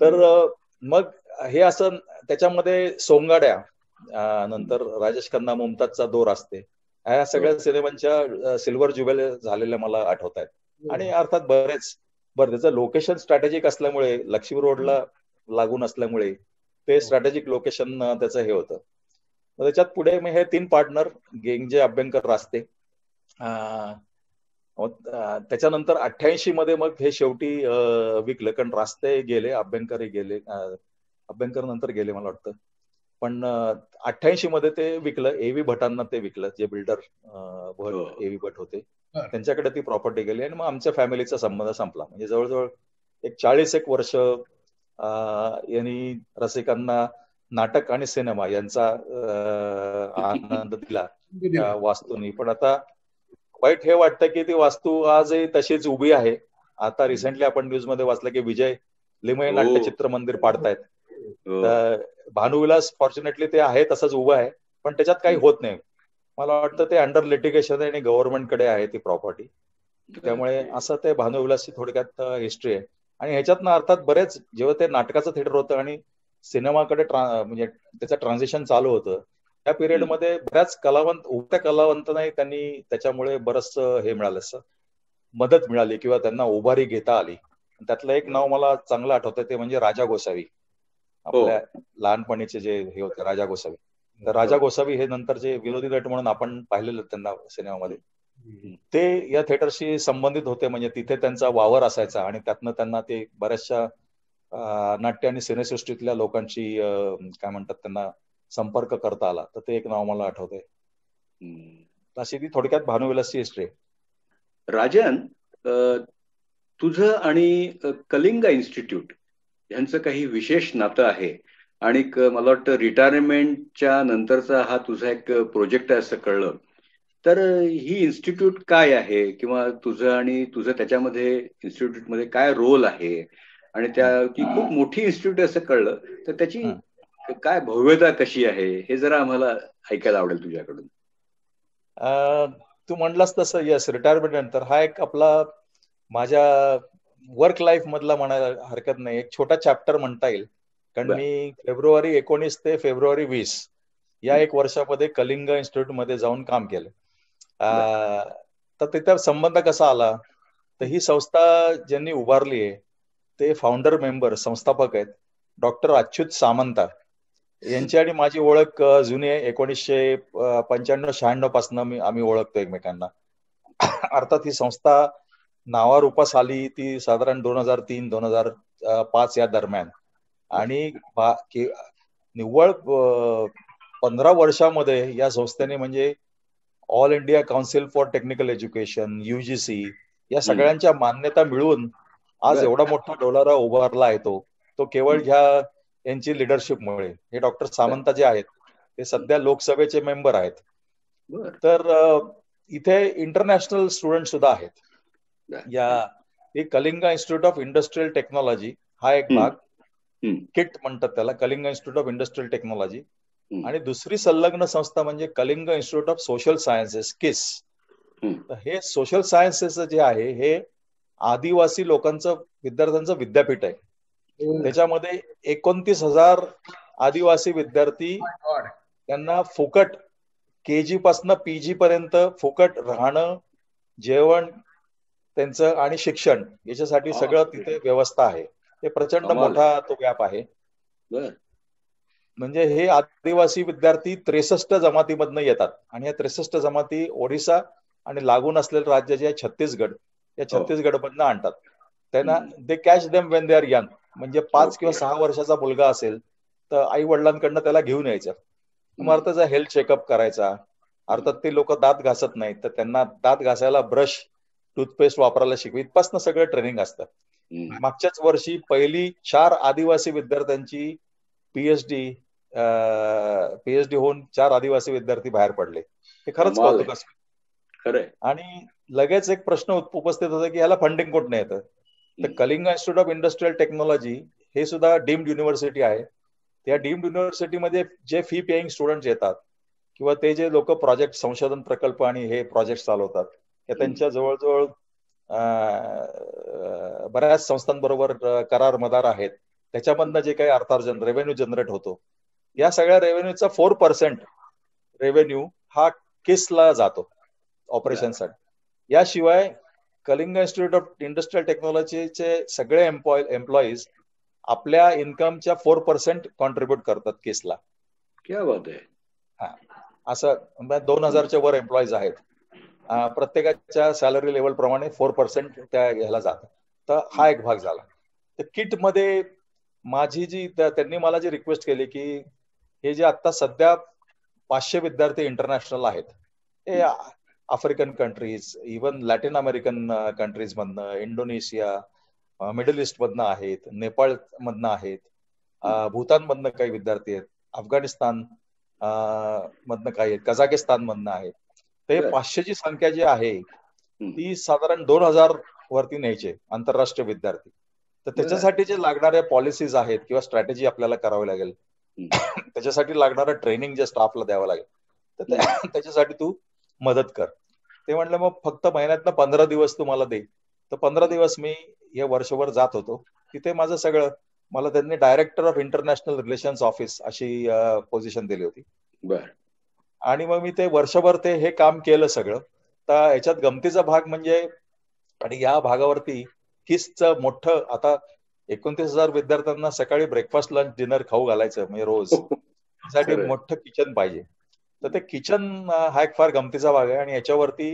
तर मग हे असं त्याच्यामध्ये सोंगाड्या नंतर राजेश खन्ना मुमताजचा दोर असते. ह्या सगळ्या सिनेमांच्या सिल्वर ज्युबेल झालेल्या मला आठवत आहेत आणि अर्थात बरेच बरं त्याचं लोकेशन स्ट्रॅटेजिक असल्यामुळे लक्ष्मी रोडला लागून असल्यामुळे ते स्ट्रॅटेजिक लोकेशन त्याचं हे होतं. त्याच्यात पुढे मी हे तीन पार्टनर गेंगजे अभ्यंकर रास्ते. त्याच्यानंतर अठ्ठ्याऐंशी मध्ये मग हे शेवटी विकलं कारण रास्ते गेले अभ्यंकर गेले अभ्यंकर नंतर गेले मला वाटतं. पण अठ्ठ्याऐंशी मध्ये ते विकलं एव्ही भटांना ते विकलं जे बिल्डर भट एव्ही भट होते. त्यांच्याकडे ती प्रॉपर्टी गेली आणि मग आमच्या फॅमिलीचा संबंध संपला. म्हणजे जवळजवळ एक चाळीस एक वर्ष यांनी रसिकांना नाटक आणि सिनेमा यांचा आनंद दिला वास्तूनी. पण आता वाईट हे वाटतं की ती वास्तू आजही तशीच उभी आहे. आता रिसेंटली आपण न्यूजमध्ये वाचलं की विजय लिमय नाट्य चित्र मंदिर पाडतायत. तर भानुविलास फॉर्च्युनेटली ते आहे तसंच उभं आहे पण त्याच्यात काही होत नाही. मला वाटतं ते अंडर लिटिगेशन आहे आणि गव्हर्नमेंटकडे आहे ती प्रॉपर्टी त्यामुळे असं ते भानुविलासची थोडक्यात हिस्ट्री आहे. आणि ह्याच्यातनं अर्थात बरेच जेव्हा ते नाटकाचं थिएटर होतं आणि सिनेमाकडे म्हणजे त्याचं ट्रान्झिशन चालू होतं त्या पिरियडमध्ये बऱ्याच कलावंत उभ्या कलावंतांनाही त्यांनी त्याच्यामुळे बरंच हे मिळालं असं मदत मिळाली किंवा त्यांना उभारी घेता आली. त्यातलं एक नाव मला चांगलं आठवतं ते म्हणजे राजा गोसावी. आपल्या लहानपणीचे जे हे होते राजा गोसावी. तर राजा गोसावी हे नंतर जे विरोधी नट म्हणून आपण पाहिलेलं त्यांना सिनेमामध्ये. ते या थिएटरशी संबंधित होते म्हणजे तिथे त्यांचा वावर असायचा आणि त्यातनं त्यांना ते बऱ्याचशा नाट्य आणि सिनेसृष्टीतल्या लोकांशी काय म्हणतात त्यांना संपर्क करता आला. तर ते एक नाव मला आठवतंय. अशी ती थोडक्यात भानुविलासची हिस्ट्री राजन तुझं आणि कलिंगा इन्स्टिट्यूट यांचं काही विशेष नातं आहे. आणि मला वाटतं रिटायरमेंटच्या नंतरचा हा तुझा एक प्रोजेक्ट आहे असं कळलं. तर ही इन्स्टिट्यूट काय आहे? किंवा तुझं आणि तुझं त्याच्यामध्ये इन्स्टिट्यूटमध्ये काय रोल आहे? आणि त्या ती खूप मोठी इन्स्टिट्यूट असं कळलं. तर त्याची काय भव्यता कशी आहे? हे जरा आम्हाला ऐकायला आवडेल तुझ्याकडून. तू म्हणलास तसं यस रिटायरमेंट नंतर. हा एक आपला माझ्या वर्क लाईफ मधला म्हणायला हरकत नाही. एक छोटा चॅप्टर म्हणता येईल. कारण मी फेब्रुवारी एकोणीस ते फेब्रुवारी वीस या एक वर्षामध्ये कलिंग इन्स्टिट्यूटमध्ये जाऊन काम केलं. तर तिथे संबंध कसा आला? तर ही संस्था ज्यांनी उभारली आहे ते फाउंडर मेंबर संस्थापक आहेत. डॉक्टर अच्युत सामंता. यांची आणि माझी ओळख जुनी आहे. एकोणीसशे पंच्याण्णव शहाण्णवपासून आम्ही ओळखतो एकमेकांना. अर्थात ही संस्था नावारूपास आली ती साधारण दोन हजार तीन दोन हजार पाच या दरम्यान. आणि निव्वळ पंधरा वर्षामध्ये या संस्थेने म्हणजे all India council for technical education UGC या सगळ्यांच्या मान्यता मिळून आज एवढा मोठा डोलारा उभारला आहे तो. तो केवळ ह्या यांची लिडरशिपमुळे हे डॉक्टर सामंत जे आहेत ते सध्या लोकसभेचे मेंबर आहेत. तर इथे इंटरनॅशनल स्टुडंट सुद्धा आहेत. या Kalinga institute of industrial technology हा एक भाग. किट म्हणतात त्याला Kalinga institute of industrial technology आणि दुसरी संलग्न संस्था म्हणजे Kalinga institute of social sciences KISS हे सोशल सायन्सेस जे आहे हे आदिवासी लोकांचं विद्यार्थ्यांचं विद्यापीठ आहे. त्याच्यामध्ये एकोणतीस हजार आदिवासी विद्यार्थी त्यांना फुकट के जी पासन पीजी पर्यंत फुकट राहणं जेवण त्यांचं आणि शिक्षण याच्यासाठी सगळं तिथे व्यवस्था आहे. ते प्रचंड मोठा तो व्याप आहे. म्हणजे हे आदिवासी विद्यार्थी त्रेसष्ट जमातीमधनं येतात. आणि या त्रेसष्ट जमाती ओडिसा आणि लागून असलेलं राज्य जे आहे छत्तीसगड. या छत्तीसगड मधनं आणतात. त्यांना they catch them when they are young म्हणजे पाच किंवा सहा वर्षाचा मुलगा असेल तर आई वडिलांकडनं त्याला घेऊन यायचं. मग त्याचा हेल्थ चेकअप करायचा. अर्थात ते लोक दात घासत नाहीत तर त्यांना दात घासायला ब्रश टूथपेस्ट वापरायला शिकवी. इथपासनं सगळं ट्रेनिंग असतं. मागच्याच वर्षी पहिली चार आदिवासी विद्यार्थ्यांची पीएचडी पीएचडी होऊन चार आदिवासी विद्यार्थी बाहेर पडले. हे खरंच कौतुक खरंय. आणि लगेच एक प्रश्न उपस्थित होता की याला फंडिंग कुठं येतं? तर Kalinga institute of industrial technology हे सुद्धा डीम्ड युनिव्हर्सिटी आहे. त्या डीम्ड युनिव्हर्सिटीमध्ये जे फी पेईंग स्टुडंट येतात किंवा ते जे लोक प्रोजेक्ट संशोधन प्रकल्प आणि हे प्रोजेक्ट चालवतात हे त्यांच्या जवळजवळ बऱ्याच संस्थांबरोबर करार मदार आहेत. त्याच्यामधनं जे काही अर्थार्जन रेव्हेन्यू जनरेट होतो. या सगळ्या रेव्हेन्यूचा फोर पर्सेंट रेव्हेन्यू हा किसला जातो ऑपरेशनसाठी याशिवाय कलिंग इन्स्टिट्यूट ऑफ इंडस्ट्रियल टेक्नॉलॉजीचे सगळे एम्प्लॉय एम्प्लॉईज आपल्या इन्कमच्या फोर पर्सेंट कॉन्ट्रीब्युट करतात केसला क्या बात आहे. हा. असं दोन हजारच्या वर एम्प्लॉईज आहेत. प्रत्येकाच्या सॅलरी लेवल प्रमाणे फोर पर्सेंट त्या ह्याला जातात तर हा एक भाग झाला. तर किटमध्ये माझी जी त्यांनी मला जी रिक्वेस्ट केली की हे जे आता सध्या पाचशे विद्यार्थी इंटरनॅशनल आहेत हे African countries even Latin American countries मधनं इंडोनेशिया मिडल ईस्ट मधनं आहेत नेपाळ मधनं आहेत भूतान मधनं काही विद्यार्थी आहेत अफगाणिस्तान मधनं काही आहेत कझाकिस्तान मधनं आहेत. ते पाचशेची संख्या जी आहे ती साधारण दोन हजार वरती न्यायचे आंतरराष्ट्रीय विद्यार्थी. तर त्याच्यासाठी जे लागणाऱ्या पॉलिसीज आहेत किंवा स्ट्रॅटेजी आपल्याला करावी लागेल त्याच्यासाठी लागणारं ट्रेनिंग जे स्टाफला द्यावं लागेल तर त्याच्यासाठी तू मदत कर. ते म्हणलं मग फक्त महिन्यातनं पंधरा दिवस तू मला दे. तर पंधरा दिवस मी हे वर्षभर जात होतो. तिथे माझं सगळं मला त्यांनी director of international relations office अशी पोझिशन दिली होती. आणि मग मी ते वर्षभर ते हे काम केलं सगळं. तर याच्यात गमतीचा भाग म्हणजे आणि या भागावरती किसचं मोठं आता एकोणतीस हजार विद्यार्थ्यांना सकाळी ब्रेकफास्ट लंच डिनर खाऊ घालायचं म्हणजे रोज. त्यासाठी मोठं किचन पाहिजे. तर ते किचन हा एक फार गमतीचा भाग आहे. आणि याच्यावरती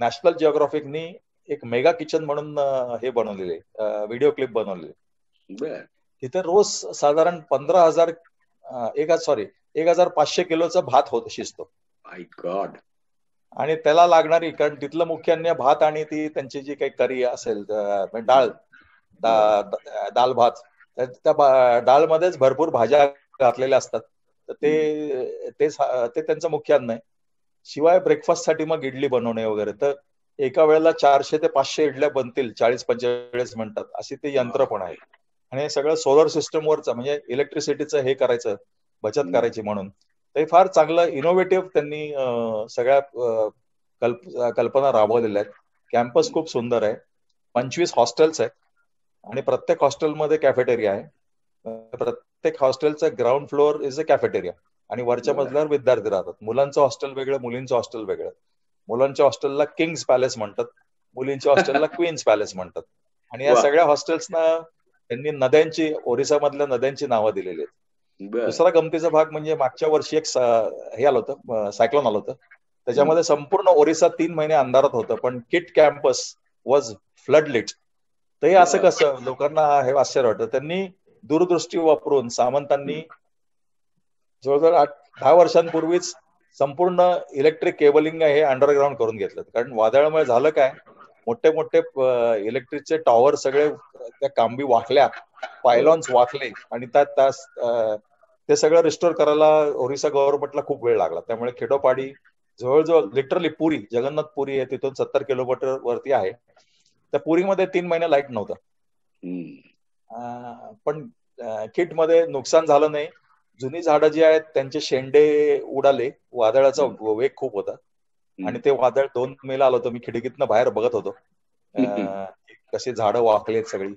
नॅशनल जिओग्राफिकनी एक मेगा किचन म्हणून हे बनवलेले व्हिडिओ क्लिप बनवलेले तिथे रोज साधारण पंधरा हजार एक सॉरी एक हजार पाचशे किलोचा भात होत शिजतो. गॉड आणि त्याला लागणारी कारण तिथलं मुख्य भात आणि ती त्यांची जी काही करी असेल डाळ दाल भात त्या डाळ मध्येच भरपूर भाज्या घातलेल्या असतात. तर ते ते त्यांचं मुख्य अन्न आहे. शिवाय ब्रेकफास्टसाठी मग इडली बनवणे वगैरे तर एका वेळेला चारशे ते पाचशे इडल्या बनतील चाळीस पंचेचाळीस म्हणतात. अशी ते यंत्र पण आहे. आणि हे सगळं सोलर सिस्टमवरचं म्हणजे इलेक्ट्रिसिटीचं हे करायचं बचत करायची म्हणून. ते फार चांगलं इनोव्हेटिव्ह त्यांनी सगळ्या कल्प कल्पना राबवलेल्या आहेत. कॅम्पस खूप सुंदर आहे. पंचवीस हॉस्टेल्स आहेत. आणि प्रत्येक हॉस्टेलमध्ये कॅफेटेरिया आहे. प्रत्येक हॉस्टेलचं ground floor is a cafeteria आणि वरच्या मजल्यावर विद्यार्थी राहतात. मुलांचं हॉस्टेल वेगळं मुलींचं हॉस्टेल वेगळं. मुलांच्या हॉस्टेलला किंग्स पॅलेस म्हणतात. मुलींच्या हॉस्टेलला क्वीन्स पॅलेस म्हणतात. आणि या सगळ्या हॉस्टेल्सना त्यांनी नद्यांची ओरिसा मधल्या नद्यांची नावं दिलेली आहेत. दुसरा गमतीचा भाग म्हणजे मागच्या वर्षी एक हे आलं होतं सायक्लोन आलं होतं. त्याच्यामध्ये संपूर्ण ओरिसा तीन महिने अंधारात होतं पण KIIT campus was flood lit तर हे असं कसं लोकांना हे आश्चर्य वाटतं. त्यांनी दूरदृष्टी वापरून सामंतांनी जवळजवळ आठ दहा वर्षांपूर्वीच संपूर्ण इलेक्ट्रिक केबलिंग हे अंडरग्राऊंड करून घेतलं. कारण वादळामुळे झालं काय मोठे मोठे इलेक्ट्रिकचे टॉवर सगळे त्या कांबी वाकल्या पायलॉन्स वाकले आणि त्यात ते सगळं रिस्टोर करायला ओरिसा गव्हर्नमेंटला खूप वेळ लागला. त्यामुळे खेडोपाडी जवळजवळ लिटरली पुरी जगन्नाथ पुरी आहे तिथून सत्तर किलोमीटर वरती आहे. त्या पुरीमध्ये तीन महिने लाइट नव्हतं. पण किटमध्ये नुकसान झालं नाही. जुनी झाडं जी आहेत त्यांचे शेंडे उडाले. वादळाचा वेग खूप होता. आणि ते वादळ दोन मेला आलं होतं मी खिडकीतनं बाहेर बघत होतो. कशी झाडं वाकलेत सगळी.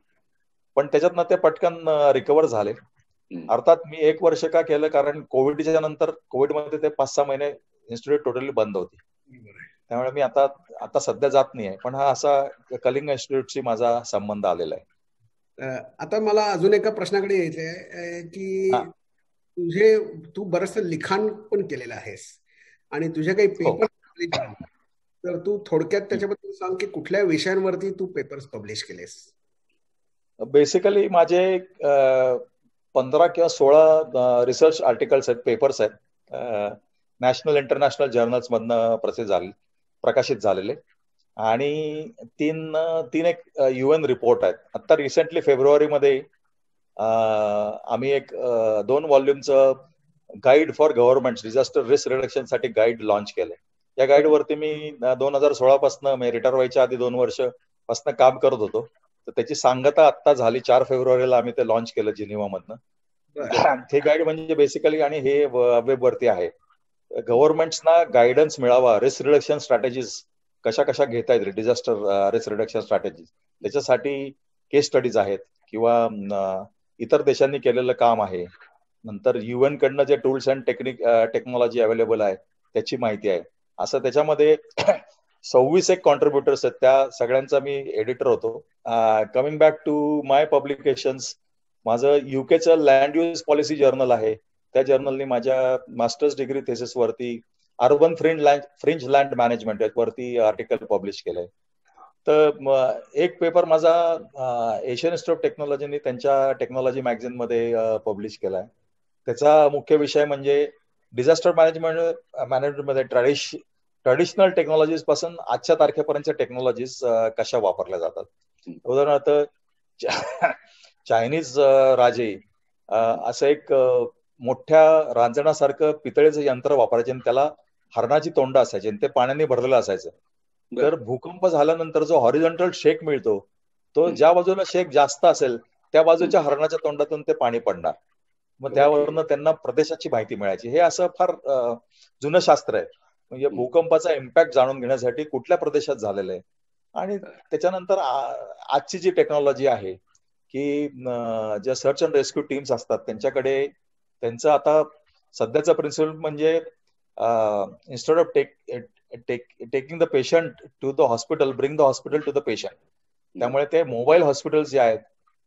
पण त्याच्यातनं ते पटकन रिकवर झाले. अर्थात मी एक वर्ष का केलं कारण कोविडच्या नंतर कोविडमध्ये ते पाच सहा महिने इन्स्टिट्यूट टोटली बंद होती. त्यामुळे मी आता आता सध्या जात नाही पण हा असा कलिंग इन्स्टिट्यूटशी माझा संबंध आलेला आहे. आता मला अजून एका प्रश्नाकडे यायचंय की तुझे तू बरस लिखाण पण केलेलं आहेस. आणि तुझे काही पेपर तर तू थोडक्यात त्याच्याबद्दल सांग की कुठल्या विषयांवरती तू पेपर्स पब्लिश केलेस? बेसिकली माझे पंधरा किंवा सोळा रिसर्च आर्टिकल्स आहेत पेपर्स आहेत. नॅशनल इंटरनॅशनल जर्नल्स मधनं प्रसिद्ध झाले प्रकाशित झालेले. आणि तीन तीन एक युएन रिपोर्ट आहेत. आता रिसेंटली फेब्रुवारीमध्ये आम्ही एक दोन वॉल्युमचं guide for government disaster risk रिडक्शनसाठी guide launch केलंय. या गाईड वरती मी दोन हजार सोळा पासून रिटायर व्हायच्या आधी दोन वर्षपासून काम करत होतो. तर त्याची सांगता आत्ता झाली चार फेब्रुवारीला आम्ही ते लॉन्च केलं जिनिवा मधनं हे गाईड म्हणजे बेसिकली आणि हे वेब वरती आहे. गव्हर्नमेंट्सना गायडन्स मिळावा रिस्क रिडक्शन स्ट्रॅटेजीज कशा कशा घेता येतील डिझास्टर रिस्क रिडक्शन स्ट्रॅटेजीज त्याच्यासाठी केस स्टडीज आहेत किंवा इतर देशांनी केलेलं काम आहे. नंतर युएन कडनं जे tools and technique technology available आहे त्याची माहिती आहे. असं त्याच्यामध्ये सव्वीस एक कॉन्ट्रीब्युटर्स आहेत. त्या सगळ्यांचा मी एडिटर होतो. Coming back to my publications माझं युकेचं लँड युज पॉलिसी जर्नल आहे. त्या जर्नलनी माझ्या मास्टर्स डिग्री थेसिस वरती urban fringe land fringe land management वरती आर्टिकल पब्लिश केलंय. तर एक पेपर माझा एशियन इन्स्टिट्यूट ऑफ टेक्नॉलॉजीने त्यांच्या टेक्नॉलॉजी मॅगझिनमध्ये पब्लिश केलाय. त्याचा मुख्य विषय म्हणजे डिझास्टर मॅनेजमेंट मॅनेजमेंटमध्ये ट्रॅडिश ट्रॅडिशनल टेक्नॉलॉजीजपासून आजच्या तारखेपर्यंतच्या टेक्नॉलॉजीज कशा वापरल्या जातात? उदाहरणार्थ चायनीज राजे असं एक मोठ्या रांजणासारखं पितळेचं यंत्र वापरायचे आणि त्याला हरणाची तोंड असायची आणि ते पाण्याने भरलेलं असायचं. तर भूकंप झाल्यानंतर जो हॉरिझॉन्टल शेक मिळतो तो ज्या बाजूला शेक जास्त असेल त्या बाजूच्या हरणाच्या तोंडातून ते पाणी पडणार. मग त्यावरनं त्यांना प्रदेशाची माहिती मिळायची. हे असं फार जुनं शास्त्र आहे. म्हणजे भूकंपाचा इम्पॅक्ट जाणून घेण्यासाठी कुठल्या प्रदेशात झालेलं आहे? आणि त्याच्यानंतर आजची जी टेक्नॉलॉजी आहे की ज्या सर्च अँड रेस्क्यू टीम्स असतात त्यांच्याकडे त्यांचं आता सध्याचं प्रिन्सिपल म्हणजे instead of take taking the patient to the hospital bring the hospital to the patient त्यामुळे ते मोबाईल हॉस्पिटल जे आहेत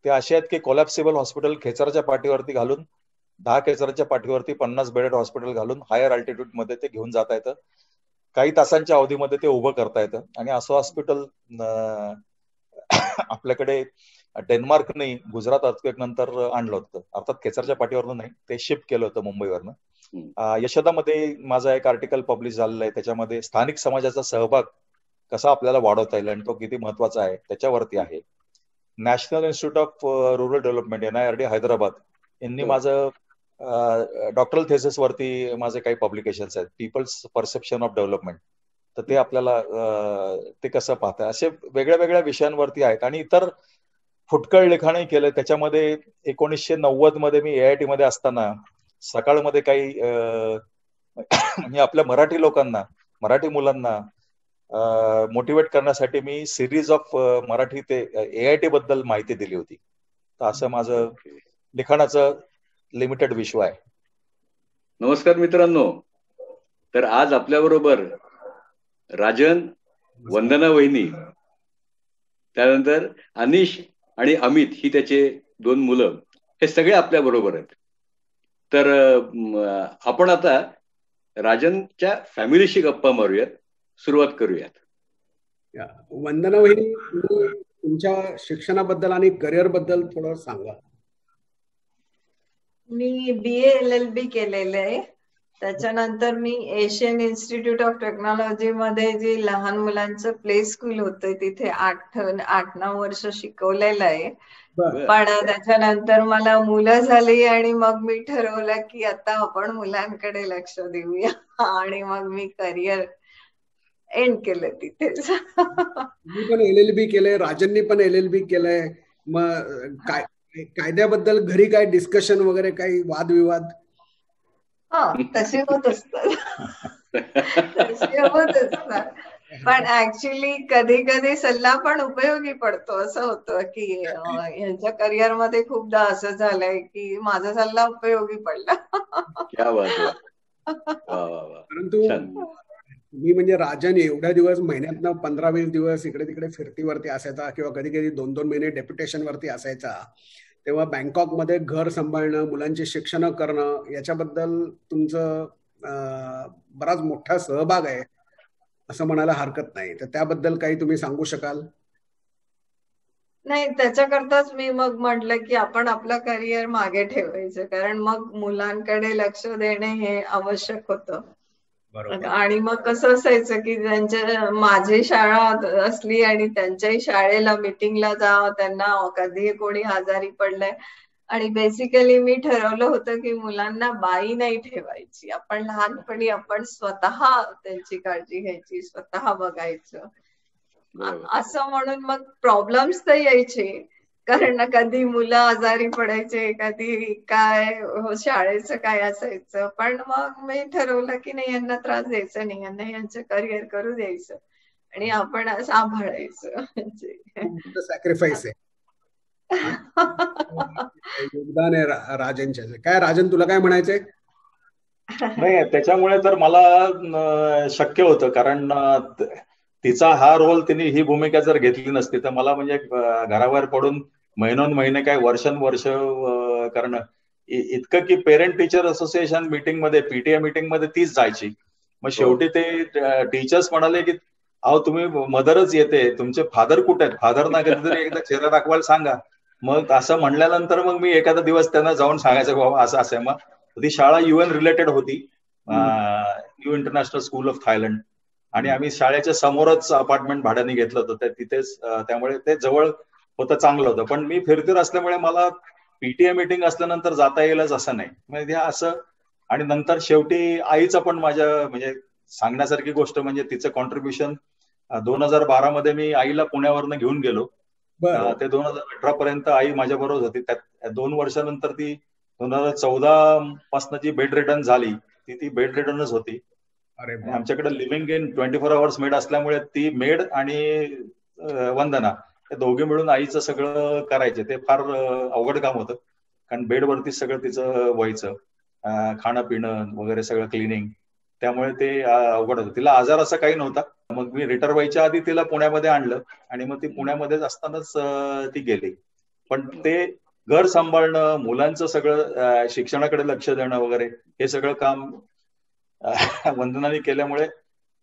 ते असे आहेत की कोलॅप्सिबल हॉस्पिटल खेचराच्या पाठीवरती घालून दहा खेचराच्या पाठीवरती पन्नास बेडेड हॉस्पिटल घालून हायर अल्टिट्यूडमध्ये ते घेऊन जाता येतं. काही तासांच्या अवधीमध्ये ते उभं करता येतं. आणि असं हॉस्पिटल आपल्याकडे डेन्मार्कने गुजरात अर्थक्वेक नंतर आणलं होतं. अर्थात केसरच्या पाठीवरनं नाही ते शिफ्ट केलं होतं मुंबईवरनं. यशोदामध्ये माझा एक आर्टिकल पब्लिश झालेला आहे. त्याच्यामध्ये स्थानिक समाजाचा सहभाग कसा आपल्याला वाढवता येईल आणि तो किती महत्त्वाचा आहे त्याच्यावरती आहे. National Institute of Rural Development N I R D Hyderabad. यांनी माझं डॉक्टरल थेसिस वरती माझे काही पब्लिकेशन्स आहेत. पीपल्स परसेप्शन ऑफ डेव्हलपमेंट तर ते आपल्याला ते कसं पाहताय? असे वेगळ्या वेगळ्या विषयांवरती आहेत. आणि इतर फुटकळ लिखाणही केलं त्याच्यामध्ये एकोणीसशे नव्वदमध्ये मी एआयटी मध्ये असताना सकाळमध्ये काही म्हणजे आपल्या मराठी लोकांना मराठी मुलांना मोटिवेट करण्यासाठी मी सिरीज ऑफ मराठी ते एआयटी बद्दल माहिती दिली होती. तर असं माझं लिखाणाचं लिमिटेड विश्व आहे. नमस्कार मित्रांनो. तर आज आपल्याबरोबर राजन वंदना वहिनी त्यानंतर अनिश आणि अमित ही त्याचे दोन मुलं हे सगळे आपल्या बरोबर आहेत. तर आपण आता राजनच्या फॅमिलीशी गप्पा मारूयात सुरुवात करूयात. वंदना वहिनी तुमच्या शिक्षणाबद्दल आणि करिअरबद्दल थोडं सांगा. मी बी एल एल बी केलेलं आहे. त्याच्यानंतर मी एशियन इन्स्टिट्यूट ऑफ टेक्नॉलॉजी मध्ये जे लहान मुलांचं प्ले स्कूल होतं तिथे आठ आठ नऊ वर्ष शिकवलेलं आहे. पण त्याच्यानंतर मला मुलं झाली आणि मग मी ठरवलं की आता आपण मुलांकडे लक्ष देऊया. आणि मग मी करिअर एंड केलं तिथेच. मी पण एल एल बी केलंय राजननी पण एल एल बी केलंय. मग काय कायद्याबद्दल घरी काय डिस्कशन वगैरे काही वादविवाद? हा तसे होत असतात. तसे होत असतात. पण ऍक्च्युली कधी कधी सल्ला पण उपयोगी पडतो. असं होतं की यांच्या करिअरमध्ये खूपदा असं झालंय की माझा सल्ला उपयोगी पडला. परंतु मी म्हणजे राजन एवढ्या दिवस महिन्यातनं पंधरा वीस दिवस इकडे तिकडे फिरतीवरती असायचा किंवा कधी कधी दोन दोन महिने डेप्युटेशन वरती असायचा. तेव्हा बँकॉकमध्ये घर सांभाळणं मुलांची शिक्षण करणं याच्याबद्दल तुमचं बराच मोठा सहभाग आहे असं म्हणायला हरकत नाही. तर त्याबद्दल काही तुम्ही सांगू शकाल? नाही त्याच्याकरताच मी मग म्हटलं की आपण आपलं करिअर मागे ठेवायचं. कारण मग मुलांकडे लक्ष देणे हे आवश्यक होतं. आणि मग कसं असायचं की त्यांच्या माझी शाळा असली आणि त्यांच्याही शाळेला मिटिंगला जा त्यांना कधी कोणी आजारी पडलंय. आणि बेसिकली मी ठरवलं होतं की मुलांना बाई नाही ठेवायची. आपण लहानपणी आपण स्वतः त्यांची काळजी घ्यायची स्वतः बघायचं. असं म्हणून मग प्रॉब्लेम्स तर यायचे. कारण कधी मुलं आजारी पडायचे कधी काय शाळेचं काय असायचं. पण मग मी ठरवलं की नाही यांना त्रास द्यायचा नाही. यांना यांचं करिअर करू द्यायचं. आणि आपण सांभाळायचं. सॅक्रिफाईस आहे. योगदान आहे राजनच्या काय राजन तुला काय म्हणायचंय? नाही त्याच्यामुळे तर मला शक्य होतं. कारण तिचा हा रोल तिने ही भूमिका जर घेतली नसती तर मला म्हणजे घरावर पडून महिनोन महिने काय वर्षानुवर्ष करणं इतकं की पेरेंट टीचर असोसिएशन मीटिंगमध्ये पीटीए मीटिंगमध्ये तीच जायची. मग शेवटी ते टीचर्स म्हणाले की अहो तुम्ही मदरच येते. तुमचे फादर कुठे आहेत? फादर ना कधीतरी एकदा चेहरा दाखवायला सांगा. मग असं म्हणल्यानंतर मग मी एखादा दिवस त्यांना जाऊन सांगायचं बाबा असं असं मग ती शाळा युएन रिलेटेड होती. New International School of Thailand आणि आम्ही शाळेच्या समोरच अपार्टमेंट भाड्याने घेतलं होतं. तिथेच त्यामुळे ते जवळ होतं चांगलं होतं. पण मी फिरतीर असल्यामुळे मला पीटीए मीटिंग असल्यानंतर जाता येईलच असं नाही. म्हणजे असं आणि नंतर शेवटी आईचं पण माझ्या म्हणजे सांगण्यासारखी गोष्ट म्हणजे तिचं कॉन्ट्रीब्युशन दोन हजार बारा मध्ये मी आईला पुण्यावरनं घेऊन गेलो. ते दोन हजार अठरा पर्यंत आई माझ्या बरोबर होती. त्यात दोन वर्षानंतर ती दोन हजार चौदा पासन जी बेड रिटर्न झाली ती ती बेड रिटर्नच होती. आमच्याकडे living in twenty four hours maid असल्यामुळे ती मेड आणि वंदना हे दोघे मिळून आईचं सगळं करायचे. ते फार अवघड काम होतं. कारण बेडवरती सगळं तिचं व्हायचं. खाणं पिणं वगैरे सगळं क्लिनिंग त्यामुळे ते अवघड होतं. तिला आजार असा काही नव्हता. मग मी रिटायर व्हायच्या आधी तिला पुण्यामध्ये आणलं. आणि मग ती पुण्यामध्येच असतानाच ती गेली. पण ते घर सांभाळणं मुलांचं सगळं शिक्षणाकडे लक्ष देणं वगैरे हे सगळं काम वंदनाने केल्यामुळे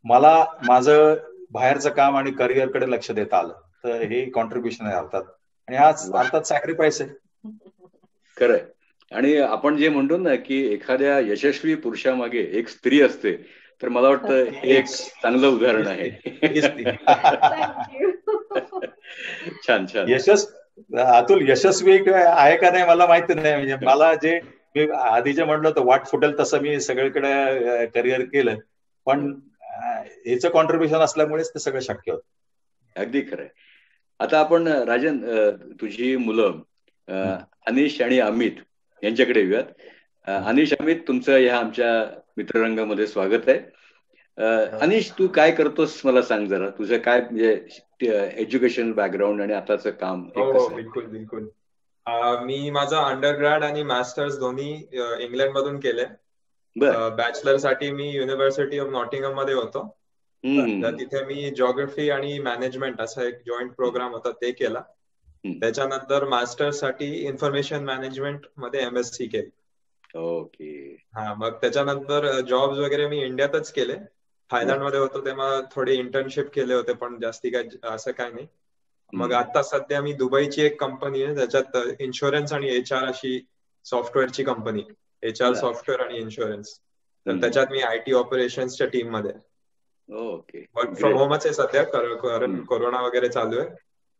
मला माझं बाहेरचं काम आणि करिअरकडे लक्ष देता आलं. तर हे कॉन्ट्रीब्युशन आहे अर्थात आणि हा अर्थात सॅक्रिफाईस आहे. खरंय. आणि आपण जे म्हणतो ना की एखाद्या यशस्वी पुरुषामागे एक स्त्री असते तर मला वाटतं हे. एक चांगलं उदाहरण आहे. छान छान. यशस् अतुल यशस्वी आहे का नाही मला माहिती नाही. म्हणजे मला जे मी आधी जे म्हणलं होतं वाट फुटेल तसं मी सगळीकडे करिअर केलं. पण याचं कॉन्ट्रीब्युशन असल्यामुळेच ते सगळं शक्य होत. अगदी खरंय. आता आपण राजन तुझी मुलं अनिश आणि अमित यांच्याकडे येऊयात. अनिश अमित तुमचं ह्या आमच्या मित्ररंगामध्ये स्वागत आहे. अनिश तू काय करतोस मला सांग जरा. तुझं काय म्हणजे एज्युकेशन बॅकग्राऊंड आणि आताच काम हो बिलकुल बिलकुल. मी माझं अंडरग्रॅड आणि मास्टर्स दोन्ही इंग्लंड मधून केले बॅचलरसाठी मी युनिव्हर्सिटी ऑफ नॉटिंगममध्ये होतो. तर तिथे मी जॉग्रफी आणि मॅनेजमेंट असा एक जॉईंट प्रोग्राम होता ते केला. त्याच्यानंतर मास्टर्ससाठी इन्फॉर्मेशन मॅनेजमेंटमध्ये एम एस सी केली. ओके. हा मग त्याच्यानंतर जॉब्स वगैरे मी इंडियातच केले. थायलंडमध्ये होतो तेव्हा थोडे इंटर्नशिप केले होते पण जास्ती काय असं काय नाही. मग आता सध्या मी दुबईची एक कंपनी आहे त्याच्यात इन्शुरन्स आणि एच आर अशी सॉफ्टवेअरची कंपनी एच आर सॉफ्टवेअर आणि इन्शुरन्स तर त्याच्यात मी आय टी ऑपरेशन्सच्या टीममध्ये ओके. वर्क फ्रॉम होमच आहे सध्या कारण कोरोना वगैरे चालू आहे.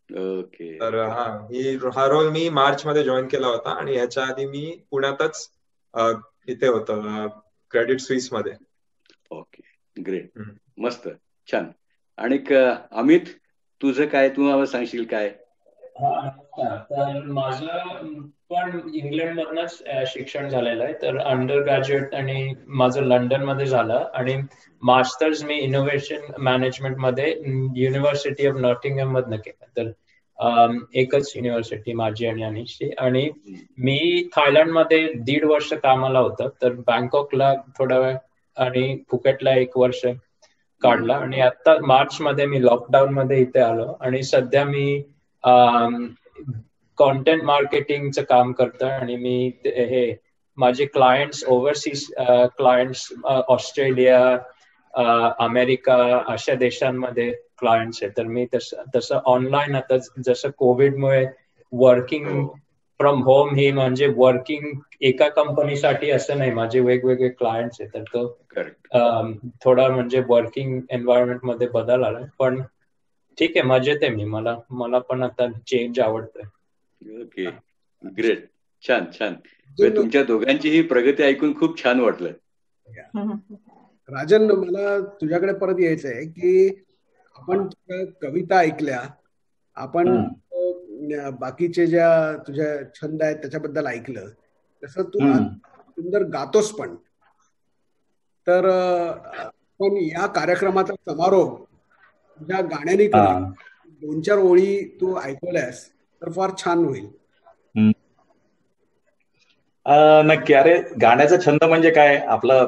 ओके. तर हा ही हा रोल मी मार्च मध्ये जॉईन केला होता आणि याच्या आधी मी पुण्यातच इथे होतो क्रेडिट स्विसमध्ये. ओके. ग्रेट मस्त. छान. आणि अमित तुझं काय? तू मला सांगशील काय? तर माझं पण इंग्लंड मधनच शिक्षण झालेलं आहे. तर अंडर ग्रॅज्युएट आणि माझं लंडनमध्ये झालं. आणि मास्टर्स मी इनोव्हेशन मॅनेजमेंटमध्ये युनिव्हर्सिटी ऑफ नॉटिंगम मधनं केलं. तर एकच युनिव्हर्सिटी माझी आणि अनिशची. आणि मी थायलंडमध्ये दीड वर्ष कामाला होतं. तर बँकॉकला थोडा वेळ आणि फुकेटला एक वर्ष काढला. आणि आता मार्च मध्ये मी लॉकडाऊन मध्ये इथे आलो. आणि सध्या मी कॉन्टेंट मार्केटिंगचं काम करतो आणि मी हे माझे clients overseas clients Australia America अशा देशांमध्ये क्लायंट्स आहेत. तर मी तसं तसं ऑनलाईन आता जसं कोविडमुळे वर्किंग फ्रॉम होम ही म्हणजे वर्किंग एका कंपनीसाठी असं नाही माझे वेगवेगळे क्लायंट्स आहेत. तर तो थोडा म्हणजे वर्किंग एन्व्हायरमेंटमध्ये बदल आलाय पण ठीक आहे मजेत आहे मी. मला मला पण आता चेंज आवडतंय. ओके ग्रेट छान छान. तुमच्या दोघांची ही प्रगती ऐकून खूप छान वाटलं. राजन मला तुझ्याकडे परत यायचं आहे की आपण कविता ऐकल्या आपण बाकीचे ज्या तुझ्या छंद आहेत त्याच्याबद्दल ऐकलं तसं तू सुंदर गातोस पण. तर पण या कार्यक्रमाचा समारोप तुझ्या गाण्याने दोन चार ओळी तू ऐकवल्यास तर फार छान होईल. नक्की. अरे गाण्याचा छंद म्हणजे काय? आपलं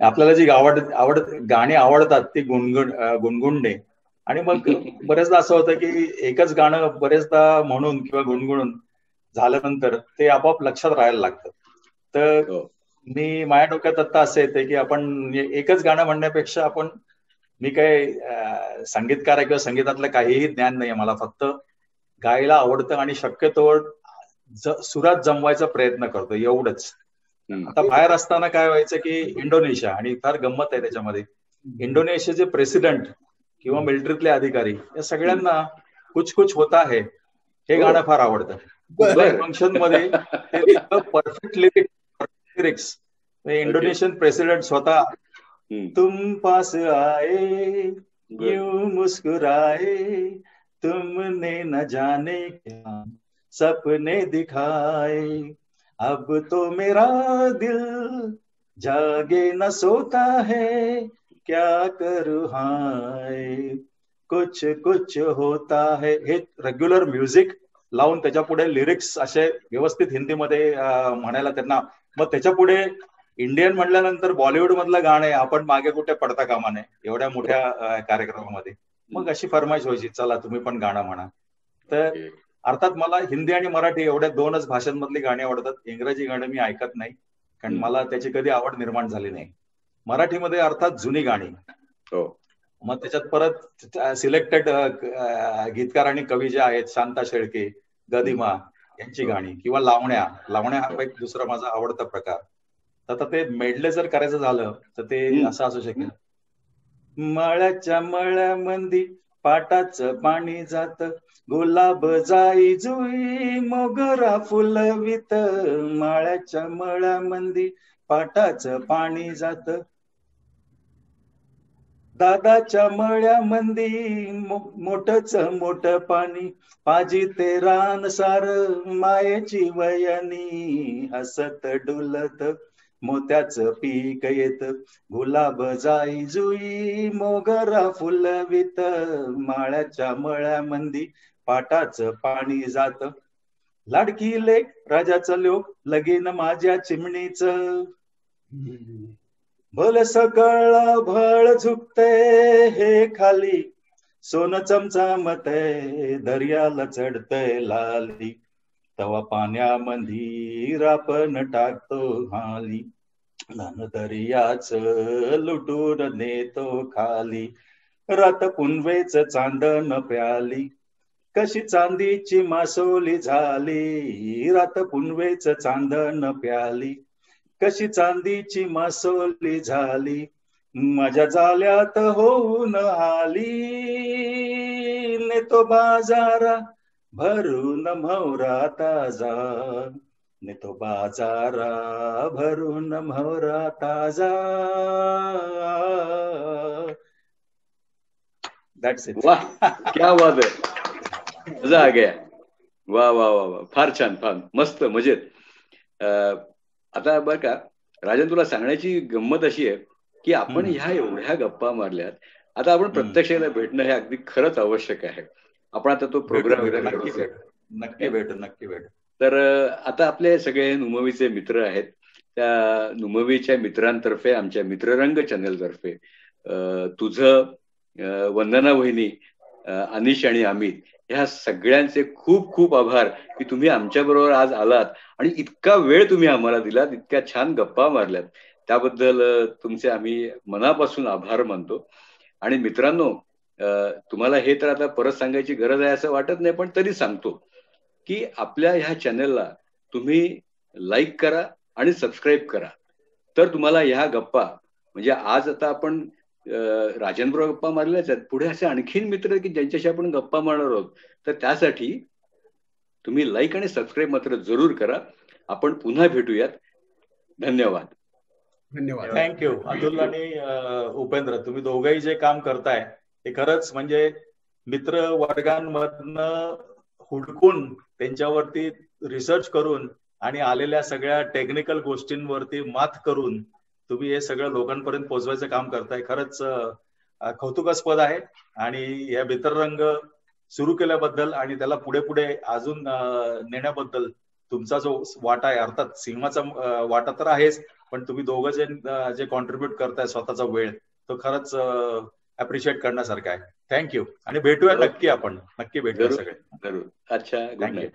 आपल्याला जी आवड आवड गाणी आवडतात ती गुणगुण गुणगुणणे आणि मग बरेचदा असं होतं की एकच गाणं बरेचदा म्हणून किंवा गुणगुणून झाल्यानंतर ते आपोआप लक्षात राहायला लागतं. तर मी माझ्या डोक्यात आता असं येते की आपण एकच गाणं म्हणण्यापेक्षा आपण मी काय संगीतकार आहे किंवा संगीतातलं काहीही ज्ञान नाही मला फक्त गायला आवडतं आणि शक्यतोवर सुरात जमवायचा प्रयत्न करतो एवढंच. आता बाहेर असताना काय व्हायचं की इंडोनेशिया आणि फार गंमत आहे त्याच्यामध्ये. इंडोनेशियाचे प्रेसिडेंट किंवा मिलिटरीतले अधिकारी या सगळ्यांना कुछ कुछ होता है हे. गाणं फार आवडतं. फंक्शनमध्ये परफेक्ट लिरिक्स इंडोनेशियन प्रेसिडेंट स्वतः तुम पास आए यू मुस्कुराए तुमने न जाने क्या सपने दिखाए। अब तो मेरा दिल जागे न सोता है क्या करू हाय? कुछ कुछ होता है। हे रेग्युलर म्युझिक लावून त्याच्या पुढे लिरिक्स असे व्यवस्थित हिंदीमध्ये म्हणायला त्यांना. मग त्याच्या पुढे इंडियन म्हटल्यानंतर बॉलिवूड मधलं गाणं आपण मागे कुठे पडता कामा नये एवढ्या मोठ्या कार्यक्रमामध्ये. मग अशी फरमाईश व्हायची चला तुम्ही पण गाणं म्हणा. तर अर्थात मला हिंदी आणि मराठी एवढ्या दोनच भाषांमधली गाणी आवडतात. इंग्रजी गाणं मी ऐकत नाही कारण मला त्याची कधी आवड निर्माण झाली नाही. मराठीमध्ये अर्थात जुनी गाणी. मग त्याच्यात परत सिलेक्टेड गीतकार आणि कवी जे आहेत शांता शेळके गदिमा यांची गाणी किंवा लावण्या. लावण्या हा एक दुसरा माझा आवडता प्रकार. आता ते मेडले जर करायचं झालं तर ते असं असू शकेल. मळ्याच्या मळ्यामंदी पाटाचं पाणी जात गुलाब जाई जुई मोगरा फुलवित माळ्याच्या मळ्यामंदी पाटाचं पाणी जात. दादाच्या मळ्यामंदी मोठच मोठ पाणी. पाजी ते रान सार मायेची वयनी हसत डुलत. मोत्याचं पीक येत. गुलाब जाई जुई मोगरा फुलवित माळ्याच्या मळ्यामंदी पाटाचं पाणी जात. लाडकी लेख राजाचं लोक लगीन माझ्या चिमणीच. भल सकळ भळ झुकते हे खाली. सोन चमचा मते दर्याला चढतय लाली. तवा पाण्यामंदी रापण टाकतो हाली. दर्याच लुटून नेतो खाली. रात पुनवेच चांदन प्याली. कशी चांदीची मासोली झाली. रात पुनवेच चांदन प्याली. कशी चांदीची मासोली झाली. माझ्या जाल्यात होऊन आली. नेतो बाजारा भरून मौरा ताजा नेतो बाजारा भरून म्हवरा ताजा. दॅट्स इट वाह क्या बात आहे मजा आ गया. वा वा वा वा फार छान फार मस्त मजेत. आता बर का राजन तुला सांगण्याची गंमत अशी आहे की आपण ह्या एवढ्या गप्पा मारल्यात. आता आपण प्रत्यक्षाला भेटणं हे अगदी खरंच आवश्यक आहे. आपण आता तो प्रोग्राम नक्की भेटू नक्की भेटू. तर आता आपले सगळे नुमवीचे मित्र आहेत. त्या नुमवीच्या मित्रांतर्फे आमच्या मित्ररंग चॅनल तर्फे तुझं वंदना वहिनी अनिश आणि अमित ह्या सगळ्यांचे खूप खूप आभार की तुम्ही आमच्या बरोबर आज आलात आणि इतका वेळ तुम्ही आम्हाला दिलात इतक्या छान गप्पा मारल्यात. त्याबद्दल तुमचे आम्ही मनापासून आभार मानतो. आणि मित्रांनो तुम्हाला हे तर आता परत सांगायची गरज आहे असं वाटत नाही पण तरी सांगतो. की आपल्या ह्या चॅनलला तुम्ही लाईक करा आणि सबस्क्राईब करा. तर तुम्हाला ह्या गप्पा म्हणजे आज आता आपण राजेंद्र गप्पा मारल्याच आहेत. पुढे असे आणखीन मित्र की ज्यांच्याशी आपण गप्पा मारणार आहोत. तर त्यासाठी तुम्ही लाईक आणि सबस्क्राईब मात्र जरूर करा. आपण पुन्हा भेटूयात. धन्यवाद. धन्यवाद. थँक्यू अतुल आणि उपेंद्र तुम्ही दोघंही जे काम करताय ते खरंच म्हणजे मित्र वर्गांमधनं हुडकून त्यांच्यावरती रिसर्च करून आणि आलेल्या सगळ्या टेक्निकल गोष्टींवरती मात करून तुम्ही हे सगळं लोकांपर्यंत पोहोचवायचं काम करताय. खरंच कौतुकास्पद आहे. आणि या मित्ररंग सुरू केल्याबद्दल आणि त्याला पुढे पुढे अजून नेण्याबद्दल तुमचा जो वाटा आहे अर्थात सिंहाचा वाटा तर आहेच पण तुम्ही दोघं जे जे कॉन्ट्रीब्युट करताय स्वतःचा वेळ तो खरंच अप्रिशिएट करण्यासारखा आहे. थँक्यू आणि भेटूया नक्की आपण. नक्की भेटूया सगळे. जरूर. अच्छा. नाईट